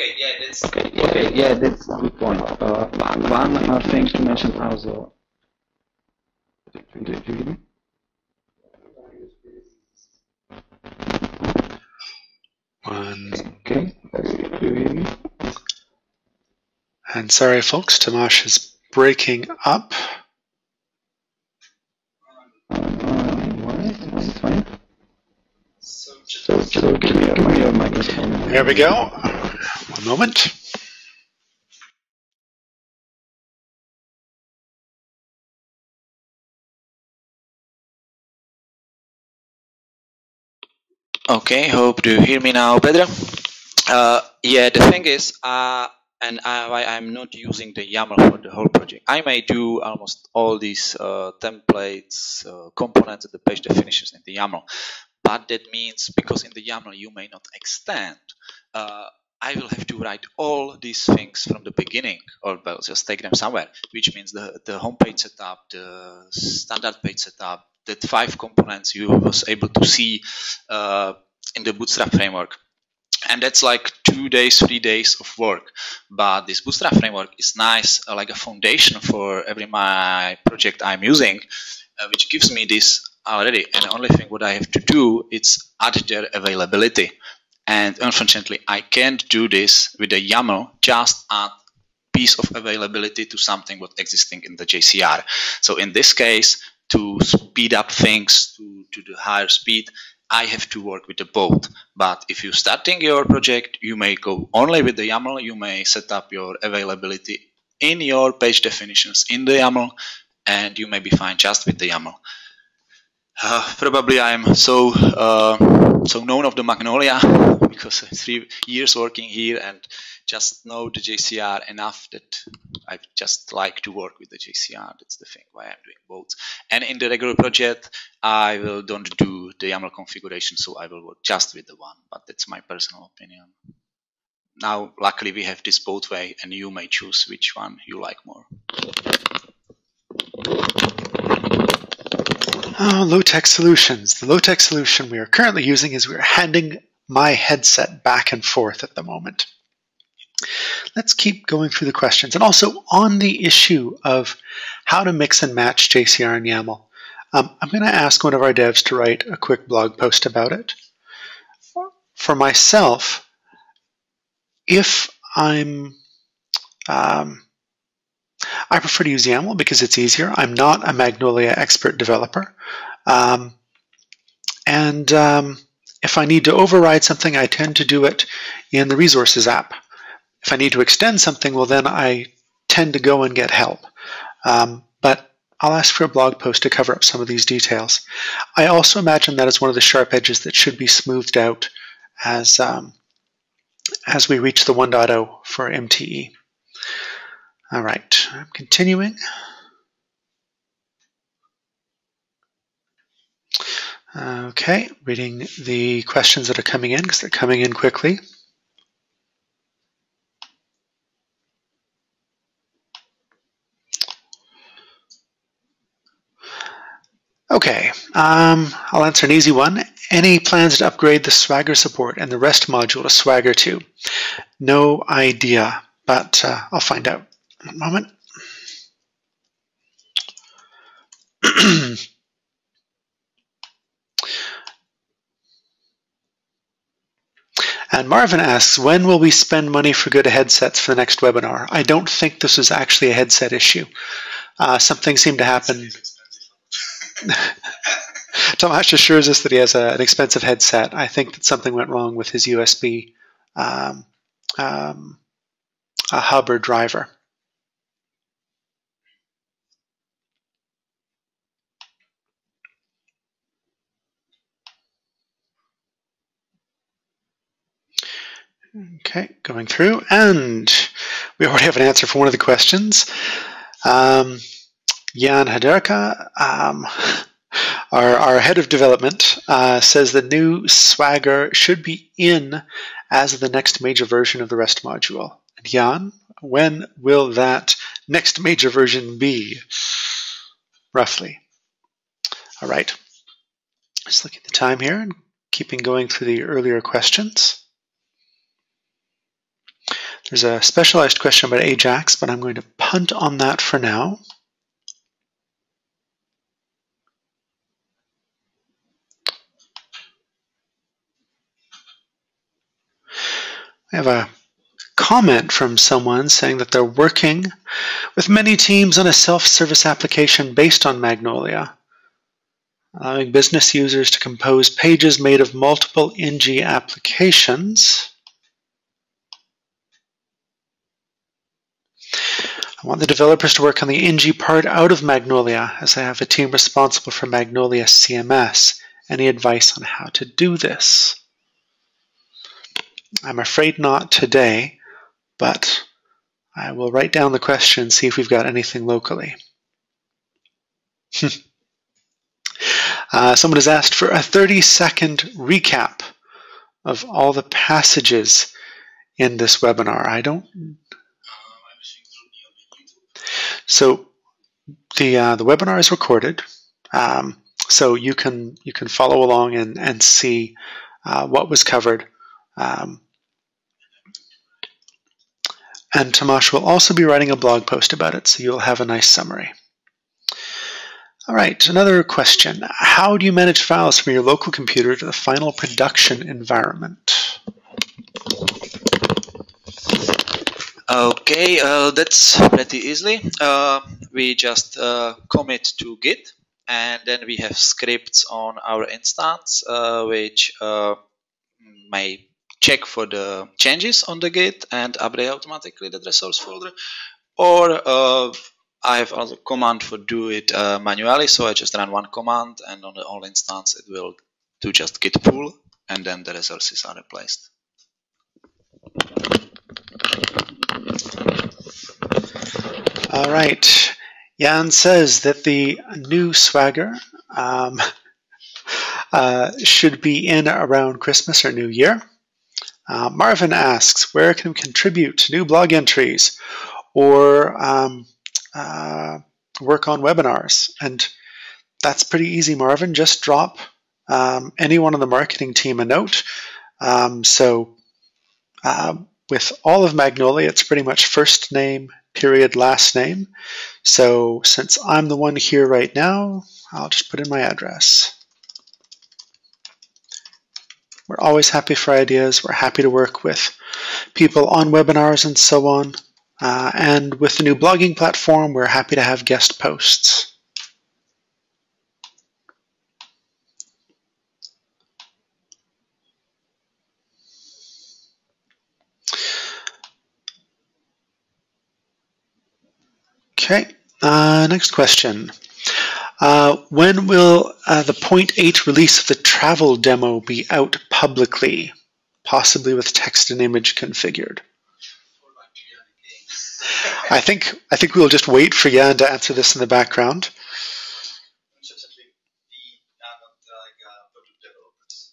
Okay, yeah, that's okay, okay, yeah, that's a good point. Uh, one more thing to mention also. One. Okay, do you hear me? And sorry, folks, Tomas is breaking up. So, so give me, give me your microphone. There we go. Moment. Okay, hope you hear me now better. Uh, yeah, the thing is, uh, and I, I'm not using the YAML for the whole project. I may do almost all these uh, templates, uh, components, the page definitions in the YAML, but that means because in the YAML you may not extend, uh, I will have to write all these things from the beginning, or well, just take them somewhere, which means the, the home page setup, the standard page setup, that five components you was able to see uh, in the Bootstrap framework. And that's like two days three days of work. But this bootstrap framework is nice uh, like a foundation for every my project i'm using uh, which gives me this already. And the only thing what i have to do is add their availability and unfortunately i can't do this with the yaml just add piece of availability to something what existing in the jcr so in this case to speed up things to, to the higher speed I have to work with the both. But if you're starting your project, you may go only with the YAML. You may set up your availability in your page definitions in the YAML, and you may be fine just with the YAML. Uh, probably I'm so uh, so known of the Magnolia because three years working here and just know the JCR enough that I just like to work with the JCR. That's the thing why I'm doing both. And in the regular project, I will don't do the YAML configuration, so I will work just with the one. But that's my personal opinion. Now, luckily, we have this both way, and you may choose which one you like more. Oh, low-tech solutions. The low-tech solution we are currently using is we're handing my headset back and forth at the moment. Let's keep going through the questions. And also on the issue of how to mix and match JCR and YAML, um, I'm going to ask one of our devs to write a quick blog post about it. For myself, if I'm, um, I prefer to use YAML because it's easier. I'm not a Magnolia expert developer. Um, and um, if I need to override something, I tend to do it in the resources app if I need to extend something, well, then I tend to go and get help. Um, but I'll ask for a blog post to cover up some of these details. I also imagine that is one of the sharp edges that should be smoothed out as, um, as we reach the 1.0 for MTE. All right, I'm continuing. Okay, reading the questions that are coming in because they're coming in quickly. Okay, um, I'll answer an easy one. Any plans to upgrade the Swagger support and the REST module to Swagger 2? No idea, but uh, I'll find out in a moment. [clears throat] And Marvin asks, when will we spend money for good headsets for the next webinar? I don't think this is actually a headset issue. Uh, something seemed to happen [laughs] Tomas assures us that he has a, an expensive headset. I think that something went wrong with his USB um, um, a hub or driver. Okay, going through, and we already have an answer for one of the questions. Um, Jan Haderka, um, [laughs] our, our head of development, uh, says the new Swagger should be in as the next major version of the REST module. And Jan, when will that next major version be? Roughly. All right. Just looking at the time here and keeping going through the earlier questions. There's a specialized question about Ajax, but I'm going to punt on that for now. I have a comment from someone saying that they're working with many teams on a self-service application based on Magnolia, allowing business users to compose pages made of multiple NG applications. I want the developers to work on the NG part out of Magnolia, as I have a team responsible for Magnolia CMS. Any advice on how to do this? I'm afraid not today, but I will write down the question and see if we've got anything locally. uh, someone has asked for a 30 second recap of all the passages in this webinar. I don't. So the uh, the webinar is recorded, um, so you can you can follow along and and see uh, what was covered um, and Tomas will also be writing a blog post about it, so you'll have a nice summary. All right, another question. How do you manage files from your local computer to the final production environment? Okay, uh, that's pretty easily. Uh, we just uh, commit to Git, and then we have scripts on our instance, uh, which uh, may check for the changes on the Git and update automatically the resource folder. Or uh, I have also command for do it manually, so I just run one command and on the all instance it will do just git pull and then the resources are replaced. All right. Jan says that the new Swagger um, [laughs] uh, should be in around Christmas or New Year. Uh, Marvin asks, where can we contribute to new blog entries or um, uh, work on webinars? And that's pretty easy, Marvin. Just drop um, anyone on the marketing team a note. Um, so uh, with all of Magnolia, it's pretty much first name, period, last name. So since I'm the one here right now, I'll just put in my address. We're always happy for ideas. We're happy to work with people on webinars and so on. Uh, and with the new blogging platform, we're happy to have guest posts. Okay, uh, next question. Uh, when will uh, the 0.8 release of the travel demo be out publicly, possibly with text and image configured? I think I think we'll just wait for Jan to answer this in the background.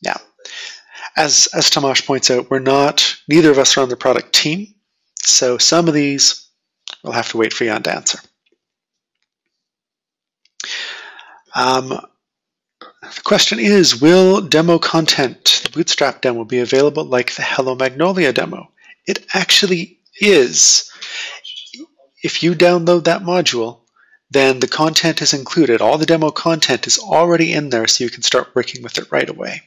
Yeah. As as Tomas points out, we're not neither of us are on the product team, so some of these we'll have to wait for Jan to answer. Um, the question is, will demo content, the Bootstrap demo, be available like the Hello Magnolia demo? It actually is. If you download that module, then the content is included. All the demo content is already in there, so you can start working with it right away.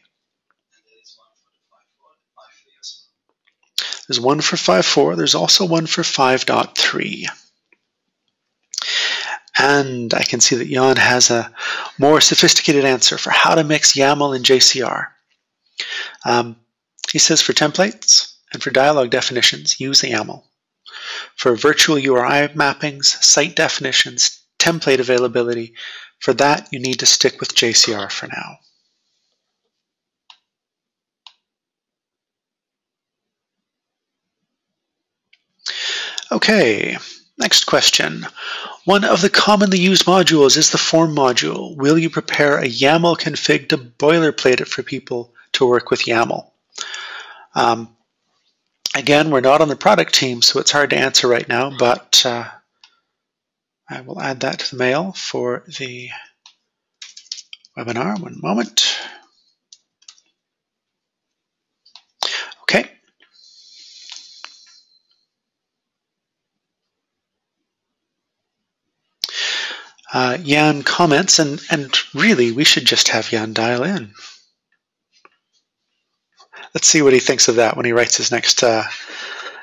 There's one for 5.4. There's also one for 5.3. And I can see that Jan has a more sophisticated answer for how to mix YAML and JCR. Um, he says for templates and for dialog definitions, use YAML. For virtual URI mappings, site definitions, template availability, for that you need to stick with JCR for now. Okay, next question. One of the commonly used modules is the form module. Will you prepare a YAML config to boilerplate it for people to work with YAML? Um, again, we're not on the product team, so it's hard to answer right now, but uh, I will add that to the mail for the webinar. One moment. Okay. Uh, Jan comments, and, and really, we should just have Jan dial in. Let's see what he thinks of that when he writes his next uh,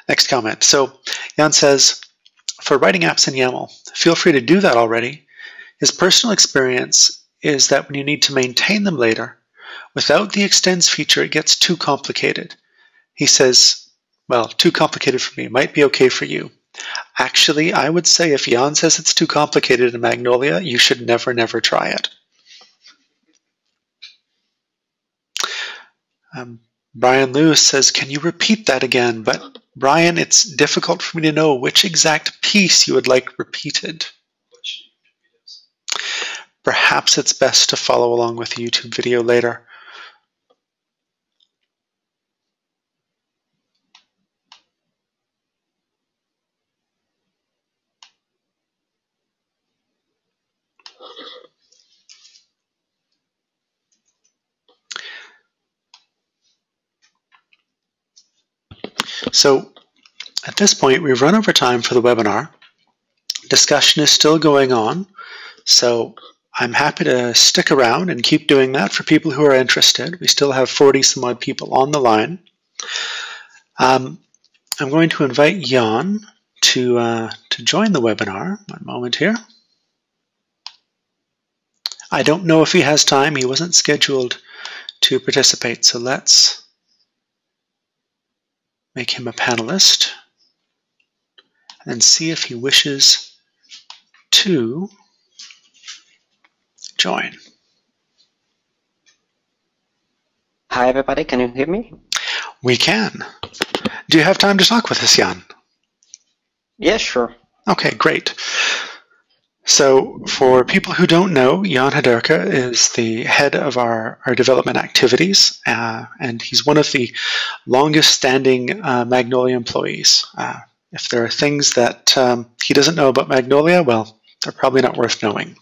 next comment. So Jan says, for writing apps in YAML, feel free to do that already. His personal experience is that when you need to maintain them later, without the extends feature, it gets too complicated. He says, well, too complicated for me, might be okay for you. Actually, I would say if Jan says it's too complicated in Magnolia, you should never, never try it. Um, Brian Lewis says, can you repeat that again? But Brian, it's difficult for me to know which exact piece you would like repeated. Perhaps it's best to follow along with the YouTube video later. So at this point, we've run over time for the webinar. Discussion is still going on, so I'm happy to stick around and keep doing that for people who are interested. We still have 40 some odd people on the line. Um, I'm going to invite Jan to, uh, to join the webinar. One moment here. I don't know if he has time. He wasn't scheduled to participate, so let's make him a panelist, and see if he wishes to join. Hi, everybody. Can you hear me? We can. Do you have time to talk with us, Jan? Yeah, sure. Okay, great. So for people who don't know, Jan Haderka is the head of our, our development activities, uh, and he's one of the longest standing uh, Magnolia employees. Uh, if there are things that um, he doesn't know about Magnolia, well, they're probably not worth knowing.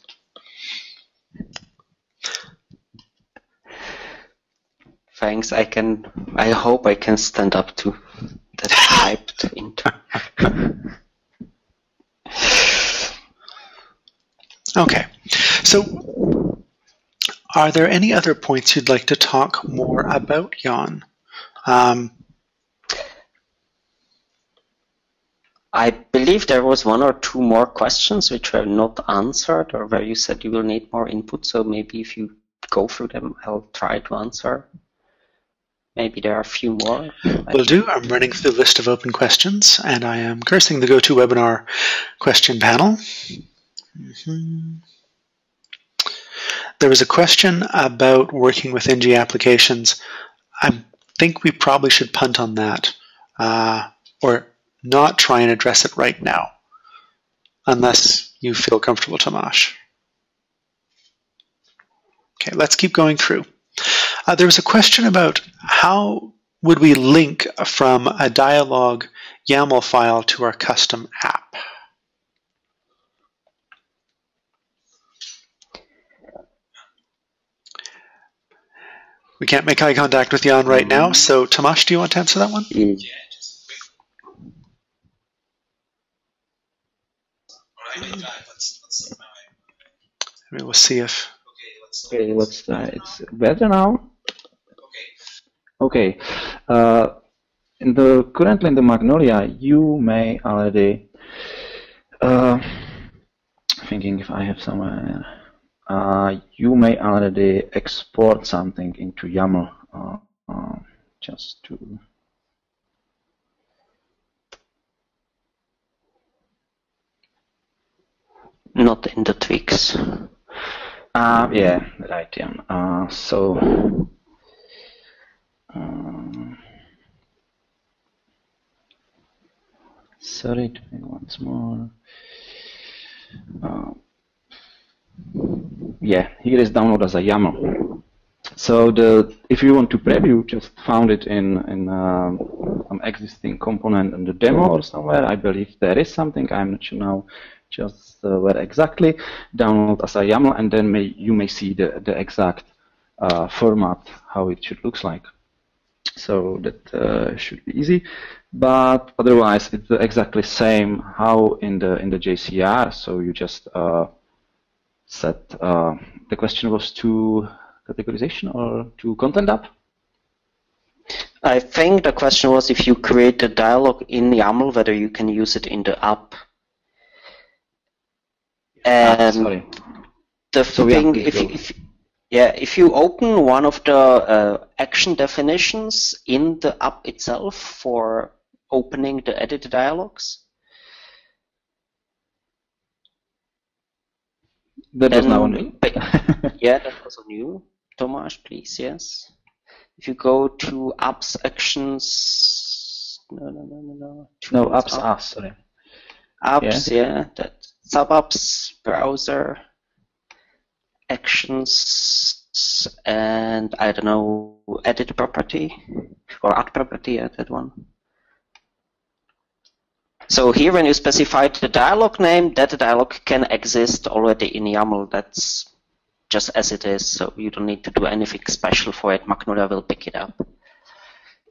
Thanks. I can. I hope I can stand up to that hyped intro. [laughs] [laughs] Okay, so are there any other points you'd like to talk more about, Jan? Um, I believe there was one or two more questions which were not answered or where you said you will need more input. So maybe if you go through them, I'll try to answer. maybe there are a few more. Will do. I'm running through the list of open questions, and I am cursing the GoToWebinar question panel. There was a question about working with NG applications. I think we probably should punt on that, uh, or not try and address it right now, unless you feel comfortable, Tomas. Okay, let's keep going through. Uh, there was a question about how would we link from a dialog YAML file to our custom app. We can't make eye contact with Jan right now, so Tomas, do you want to answer that one? Yeah. Maybe we'll see if. Okay, let's try. It's better now. Okay. Uh, in the currently in the Magnolia, you may already. Uh, thinking if I have somewhere. Uh, you may already export something into YAML. Uh, uh, just to. Not in the tweaks. Uh, yeah, right. Yeah. Uh, so. Um, sorry, once more. Uh, yeah, here is download as a YAML. So the if you want to preview, just found it in in um, some existing component in the demo or somewhere. I believe there is something. I'm not sure now just uh, where exactly. Download as a YAML, and then may, you may see the the exact uh, format how it should looks like. So that uh, should be easy. But otherwise, it's exactly same how in the in the JCR. So you just uh, set uh, the question was to categorization or to content app. I think the question was if you create a dialog in YAML, whether you can use it in the app. Ah, And sorry. the So, thing, if, if yeah, if you open one of the uh, action definitions in the app itself for opening the edit dialogs, That was now new. [laughs] yeah, that was a new. Tomasz, please, yes. If you go to apps actions, no, no, no, no, no. two no, apps, apps, ah, sorry. apps, yeah, that sub apps, browser, actions, and I don't know, edit property or add property, yeah, that one. So here, when you specify the dialog name, that dialog can exist already in YAML. That's just as it is, so you don't need to do anything special for it. Magnolia will pick it up.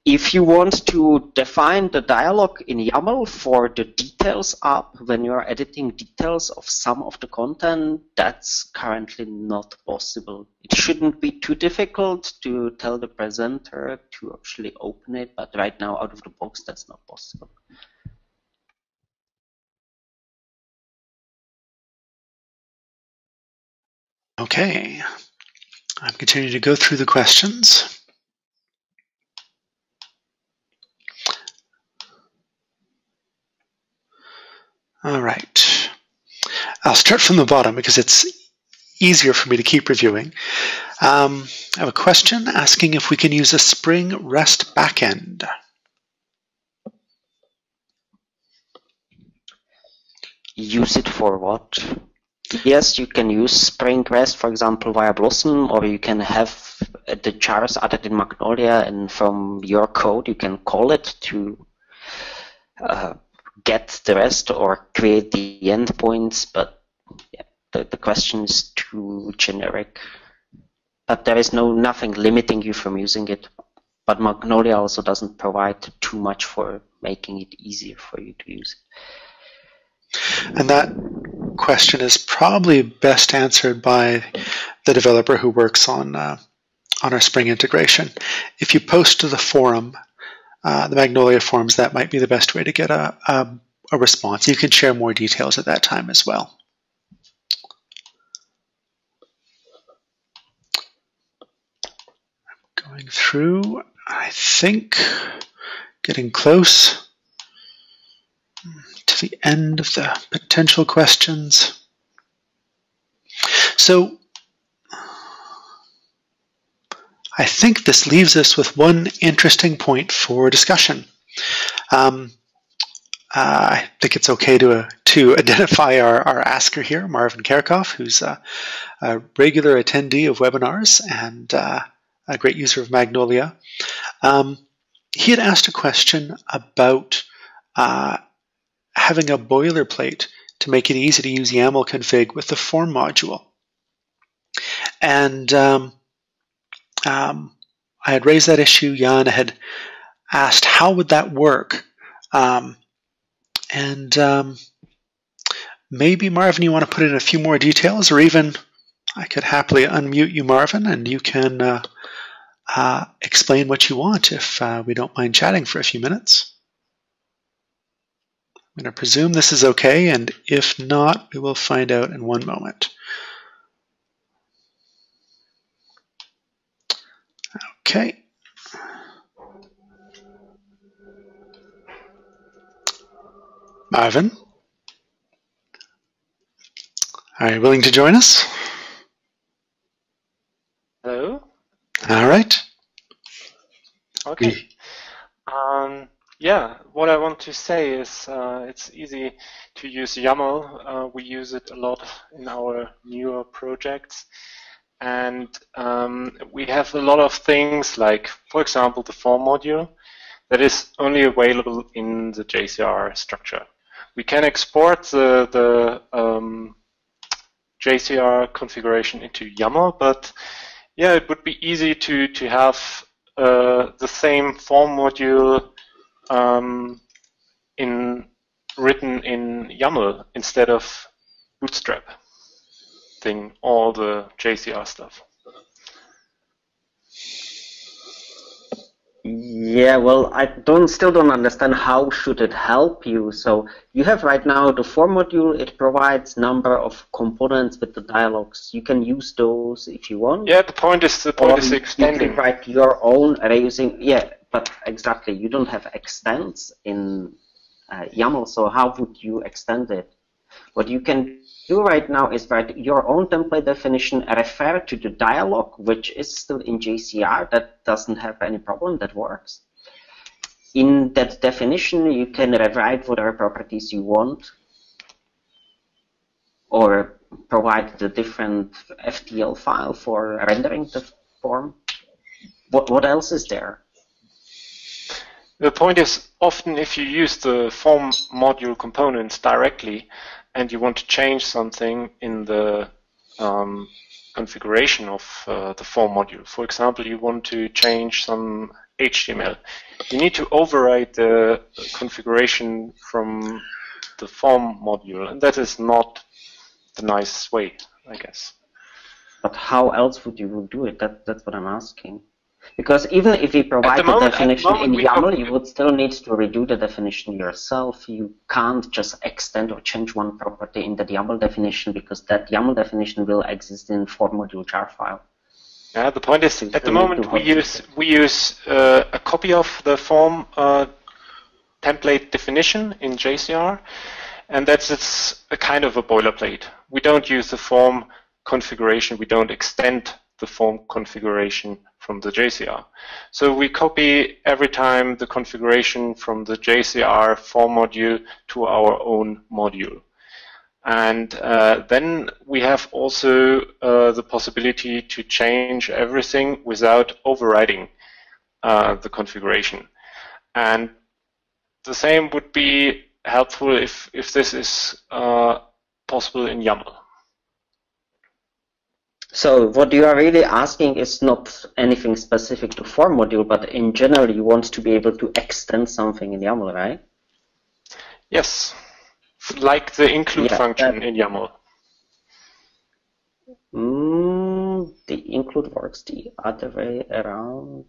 If you want to define the dialog in YAML for the details app when you are editing details of some of the content, that's currently not possible. It shouldn't be too difficult to tell the presenter to actually open it, but right now out of the box that's not possible. Okay. I'm continuing to go through the questions. All right. I'll start from the bottom because it's easier for me to keep reviewing. Um, I have a question asking if we can use a Spring REST backend. Use it for what? Yes, you can use Spring REST, for example, via Blossom, or you can have the jars added in Magnolia, and from your code you can call it to uh, get the rest or create the endpoints. But yeah, the, the question is too generic. But there is no nothing limiting you from using it. But Magnolia also doesn't provide too much for making it easier for you to use. And that question is probably best answered by the developer who works on uh, on our Spring integration. If you post to the forum, uh, the Magnolia forums, that might be the best way to get a, a, a response. You can share more details at that time as well. I'm going through, I I think getting close to the end of the potential questions. So I think this leaves us with one interesting point for discussion. Um, uh, I think it's okay to, uh, to [laughs] identify our, our asker here, Marvin Kerkhoff, who's a, a regular attendee of webinars and uh, a great user of Magnolia. Um, he had asked a question about uh, having a boilerplate to make it easy to use YAML config with the form module. And um, um, I had raised that issue. Jan had asked how would that work, um, and um, maybe Marvin, you want to put in a few more details, or even I could happily unmute you, Marvin, and you can uh, uh, explain what you want if uh, we don't mind chatting for a few minutes. I'm going to presume this is okay, and if not, we will find out in one moment. Okay. Marvin, are you willing to join us? Hello? All right. Okay. Um, yeah, what I want to say is uh, it's easy to use YAML. Uh, we use it a lot in our newer projects. And um, we have a lot of things like, for example, the form module that is only available in the JCR structure. We can export the, the um, JCR configuration into YAML, but yeah, it would be easy to, to have uh, the same form module um, in written in YAML instead of Bootstrap thing, all the JCR stuff. Yeah, well, I don't still don't understand how should it help you. So you have right now the form module. It provides number of components with the dialogues. You can use those if you want. Yeah, the point is the point is extending. You can write your own using yeah, but exactly you don't have extends in uh, YAML. So how would you extend it? What you can do right now is write your own template definition, refer to the dialog, which is still in JCR. That doesn't have any problem. That works. In that definition, you can rewrite whatever properties you want or provide the different FTL file for rendering the form. What, what else is there? The point is, often if you use the form module components directly, and you want to change something in the um, configuration of uh, the form module. For example, you want to change some HTML. You need to override the configuration from the form module, and that is not the nice way, I guess. But how else would you do it? That, that's what I'm asking. Because even if we provide the, the moment, definition the in YAML, you would still need to redo the definition yourself. You can't just extend or change one property in the YAML definition because that YAML definition will exist in form module jar file. Yeah, the point is, at the moment we use we use uh, a copy of the form uh, template definition in JCR, and that's it's a kind of a boilerplate. We don't use the form configuration. We don't extend the form configuration from the JCR. So we copy every time the configuration from the JCR form module to our own module. And uh, then we have also uh, the possibility to change everything without overriding uh, the configuration. And the same would be helpful if, if this is uh, possible in YAML. So what you are really asking is not anything specific to form module, but in general you want to be able to extend something in YAML, right? Yes, like the include yeah, function in YAML. Mm, the include works the other way around.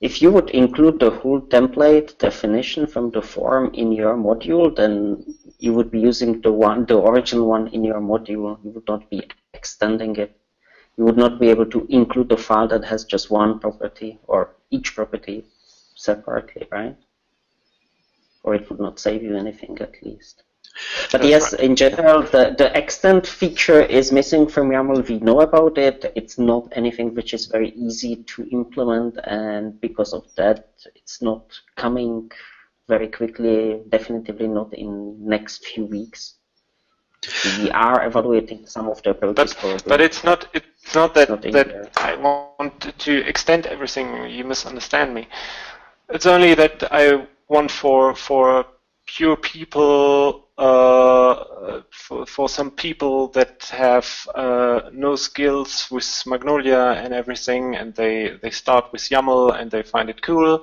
If you would include the whole template definition from the form in your module, then you would be using the one, the original one in your module. You would not be extending it. you would not be able to include the file that has just one property or each property separately, right? Or it would not save you anything at least. But That's yes, right. in general, the, the extends feature is missing from YAML. We know about it. It's not anything which is very easy to implement, and because of that, it's not coming very quickly, definitely not in next few weeks. We are evaluating some of the approaches. But, but it's not it's not that, not that I want to extend everything. You misunderstand me. It's only that I want for for pure people uh, for, for some people that have uh, no skills with Magnolia and everything, and they, they start with YAML and they find it cool,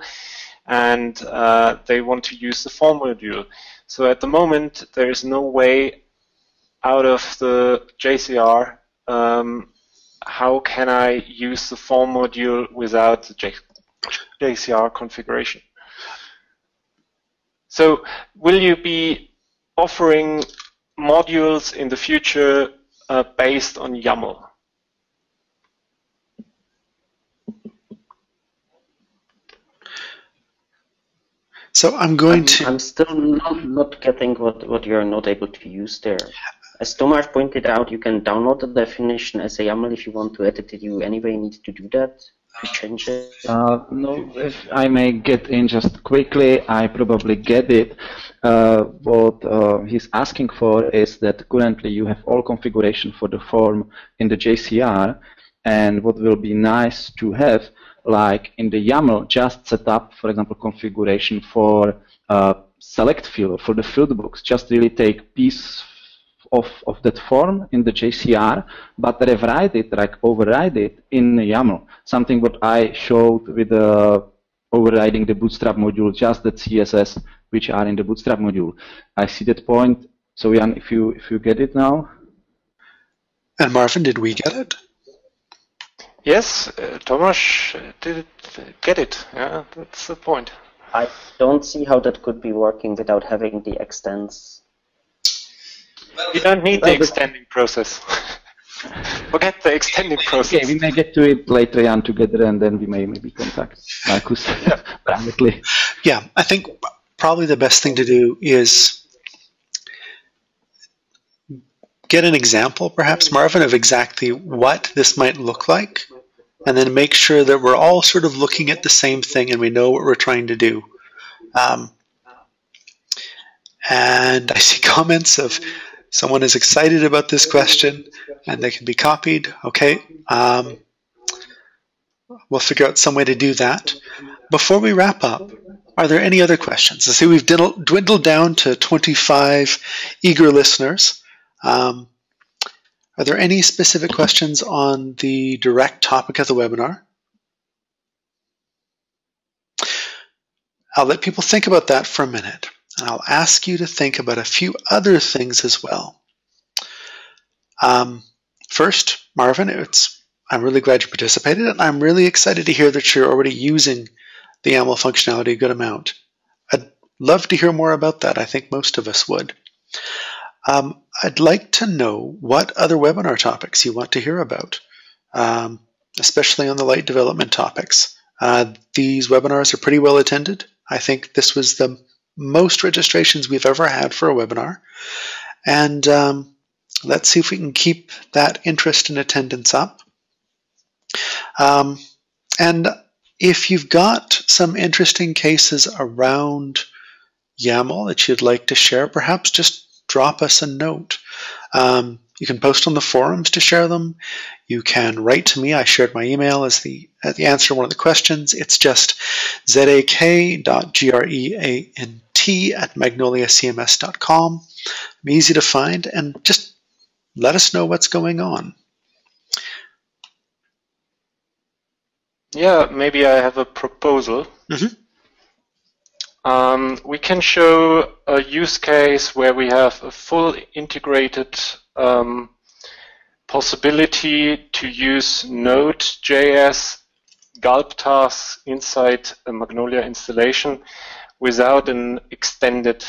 and uh, they want to use the form module. So at the moment, there is no way out of the JCR um, how can I use the form module without the JCR configuration. So will you be offering modules in the future uh, based on YAML. So I'm going I'm, to. I'm still not, not getting what, what you're not able to use there. As Tomáš pointed out, you can download the definition as a YAML if you want to edit it. You anyway need to do that Uh, no, if I may get in just quickly, I probably get it. Uh, what uh, he's asking for is that currently you have all configuration for the form in the JCR, and what will be nice to have, like in the YAML, just set up, for example, configuration for uh, select field for the field books. Just really take piece of, of that form in the JCR, but rewrite it, like override it in YAML. Something what I showed with the overriding the Bootstrap module, just the CSS which are in the Bootstrap module. I see that point. So Jan, if you if you get it now. And Marvin, did we get it? Yes, uh, Tomáš did get it. Yeah, that's the point. I don't see how that could be working without having the extends. You don't need the extending process. [laughs] Forget the extending process. Okay, we may get to it later on together and then we may maybe contact Marcus [laughs] yeah. [laughs] privately. Yeah, I think probably the best thing to do is get an example, perhaps, Marvin, of exactly what this might look like, and then make sure that we're all sort of looking at the same thing and we know what we're trying to do. Um, and I see comments of someone is excited about this question and they can be copied. Okay. Um, we'll figure out some way to do that. Before we wrap up, are there any other questions? I see we've dwindled down to 25 eager listeners. Um, are there any specific questions on the direct topic of the webinar? I'll let people think about that for a minute. And I'll ask you to think about a few other things as well. Um, first, Marvin, it's, I'm really glad you participated, and I'm really excited to hear that you're already using the YAML functionality a good amount. I'd love to hear more about that. I think most of us would. Um, I'd like to know what other webinar topics you want to hear about, um, especially on the light development topics. Uh, these webinars are pretty well attended. I think this was the most registrations we've ever had for a webinar. And um, let's see if we can keep that interest and attendance up. Um, and if you've got some interesting cases around YAML that you'd like to share, perhaps just drop us a note. Um, you can post on the forums to share them. You can write to me. I shared my email as the, as the answer to one of the questions. It's just zak.greant at magnoliacms.com. I'm easy to find and just let us know what's going on. Yeah, maybe I have a proposal. Mm-hmm. Um, we can show a use case where we have a full integrated um, possibility to use Node.js gulp tasks inside a Magnolia installation without an extended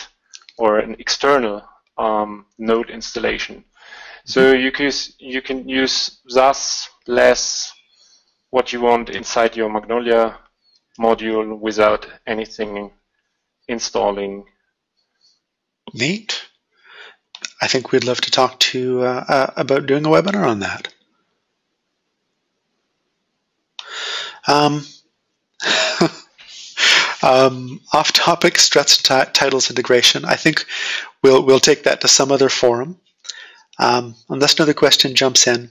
or an external um, node installation. So mm-hmm. you can, you can use thus less what you want inside your Magnolia module without anything installing. Neat. I think we'd love to talk to uh, uh, about doing a webinar on that. Um, um, off-topic struts titles integration. I think we'll we'll take that to some other forum. Um, unless another question jumps in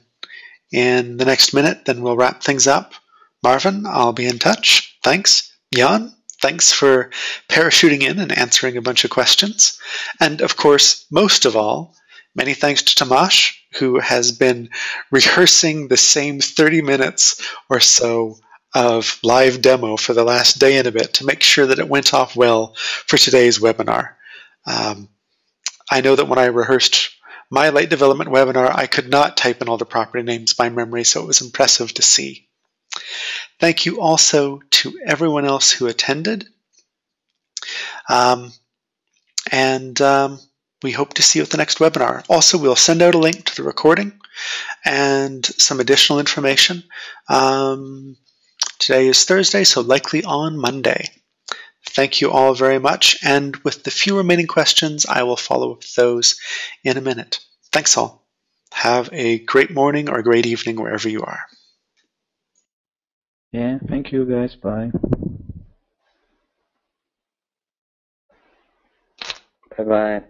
in the next minute, then we'll wrap things up. Marvin, I'll be in touch. Thanks. Jan, thanks for parachuting in and answering a bunch of questions. And of course, most of all, many thanks to Tomas, who has been rehearsing the same 30 minutes or so of live demo for the last day and a bit to make sure that it went off well for today's webinar. Um, I know that when I rehearsed my light development webinar, I could not type in all the property names by memory, so it was impressive to see. Thank you also to everyone else who attended. Um, and um, we hope to see you at the next webinar. Also, we'll send out a link to the recording and some additional information. Um, today is Thursday, so likely on Monday. Thank you all very much. And with the few remaining questions, I will follow up with those in a minute. Thanks all. Have a great morning or a great evening wherever you are. Yeah, thank you guys. Bye. Bye bye.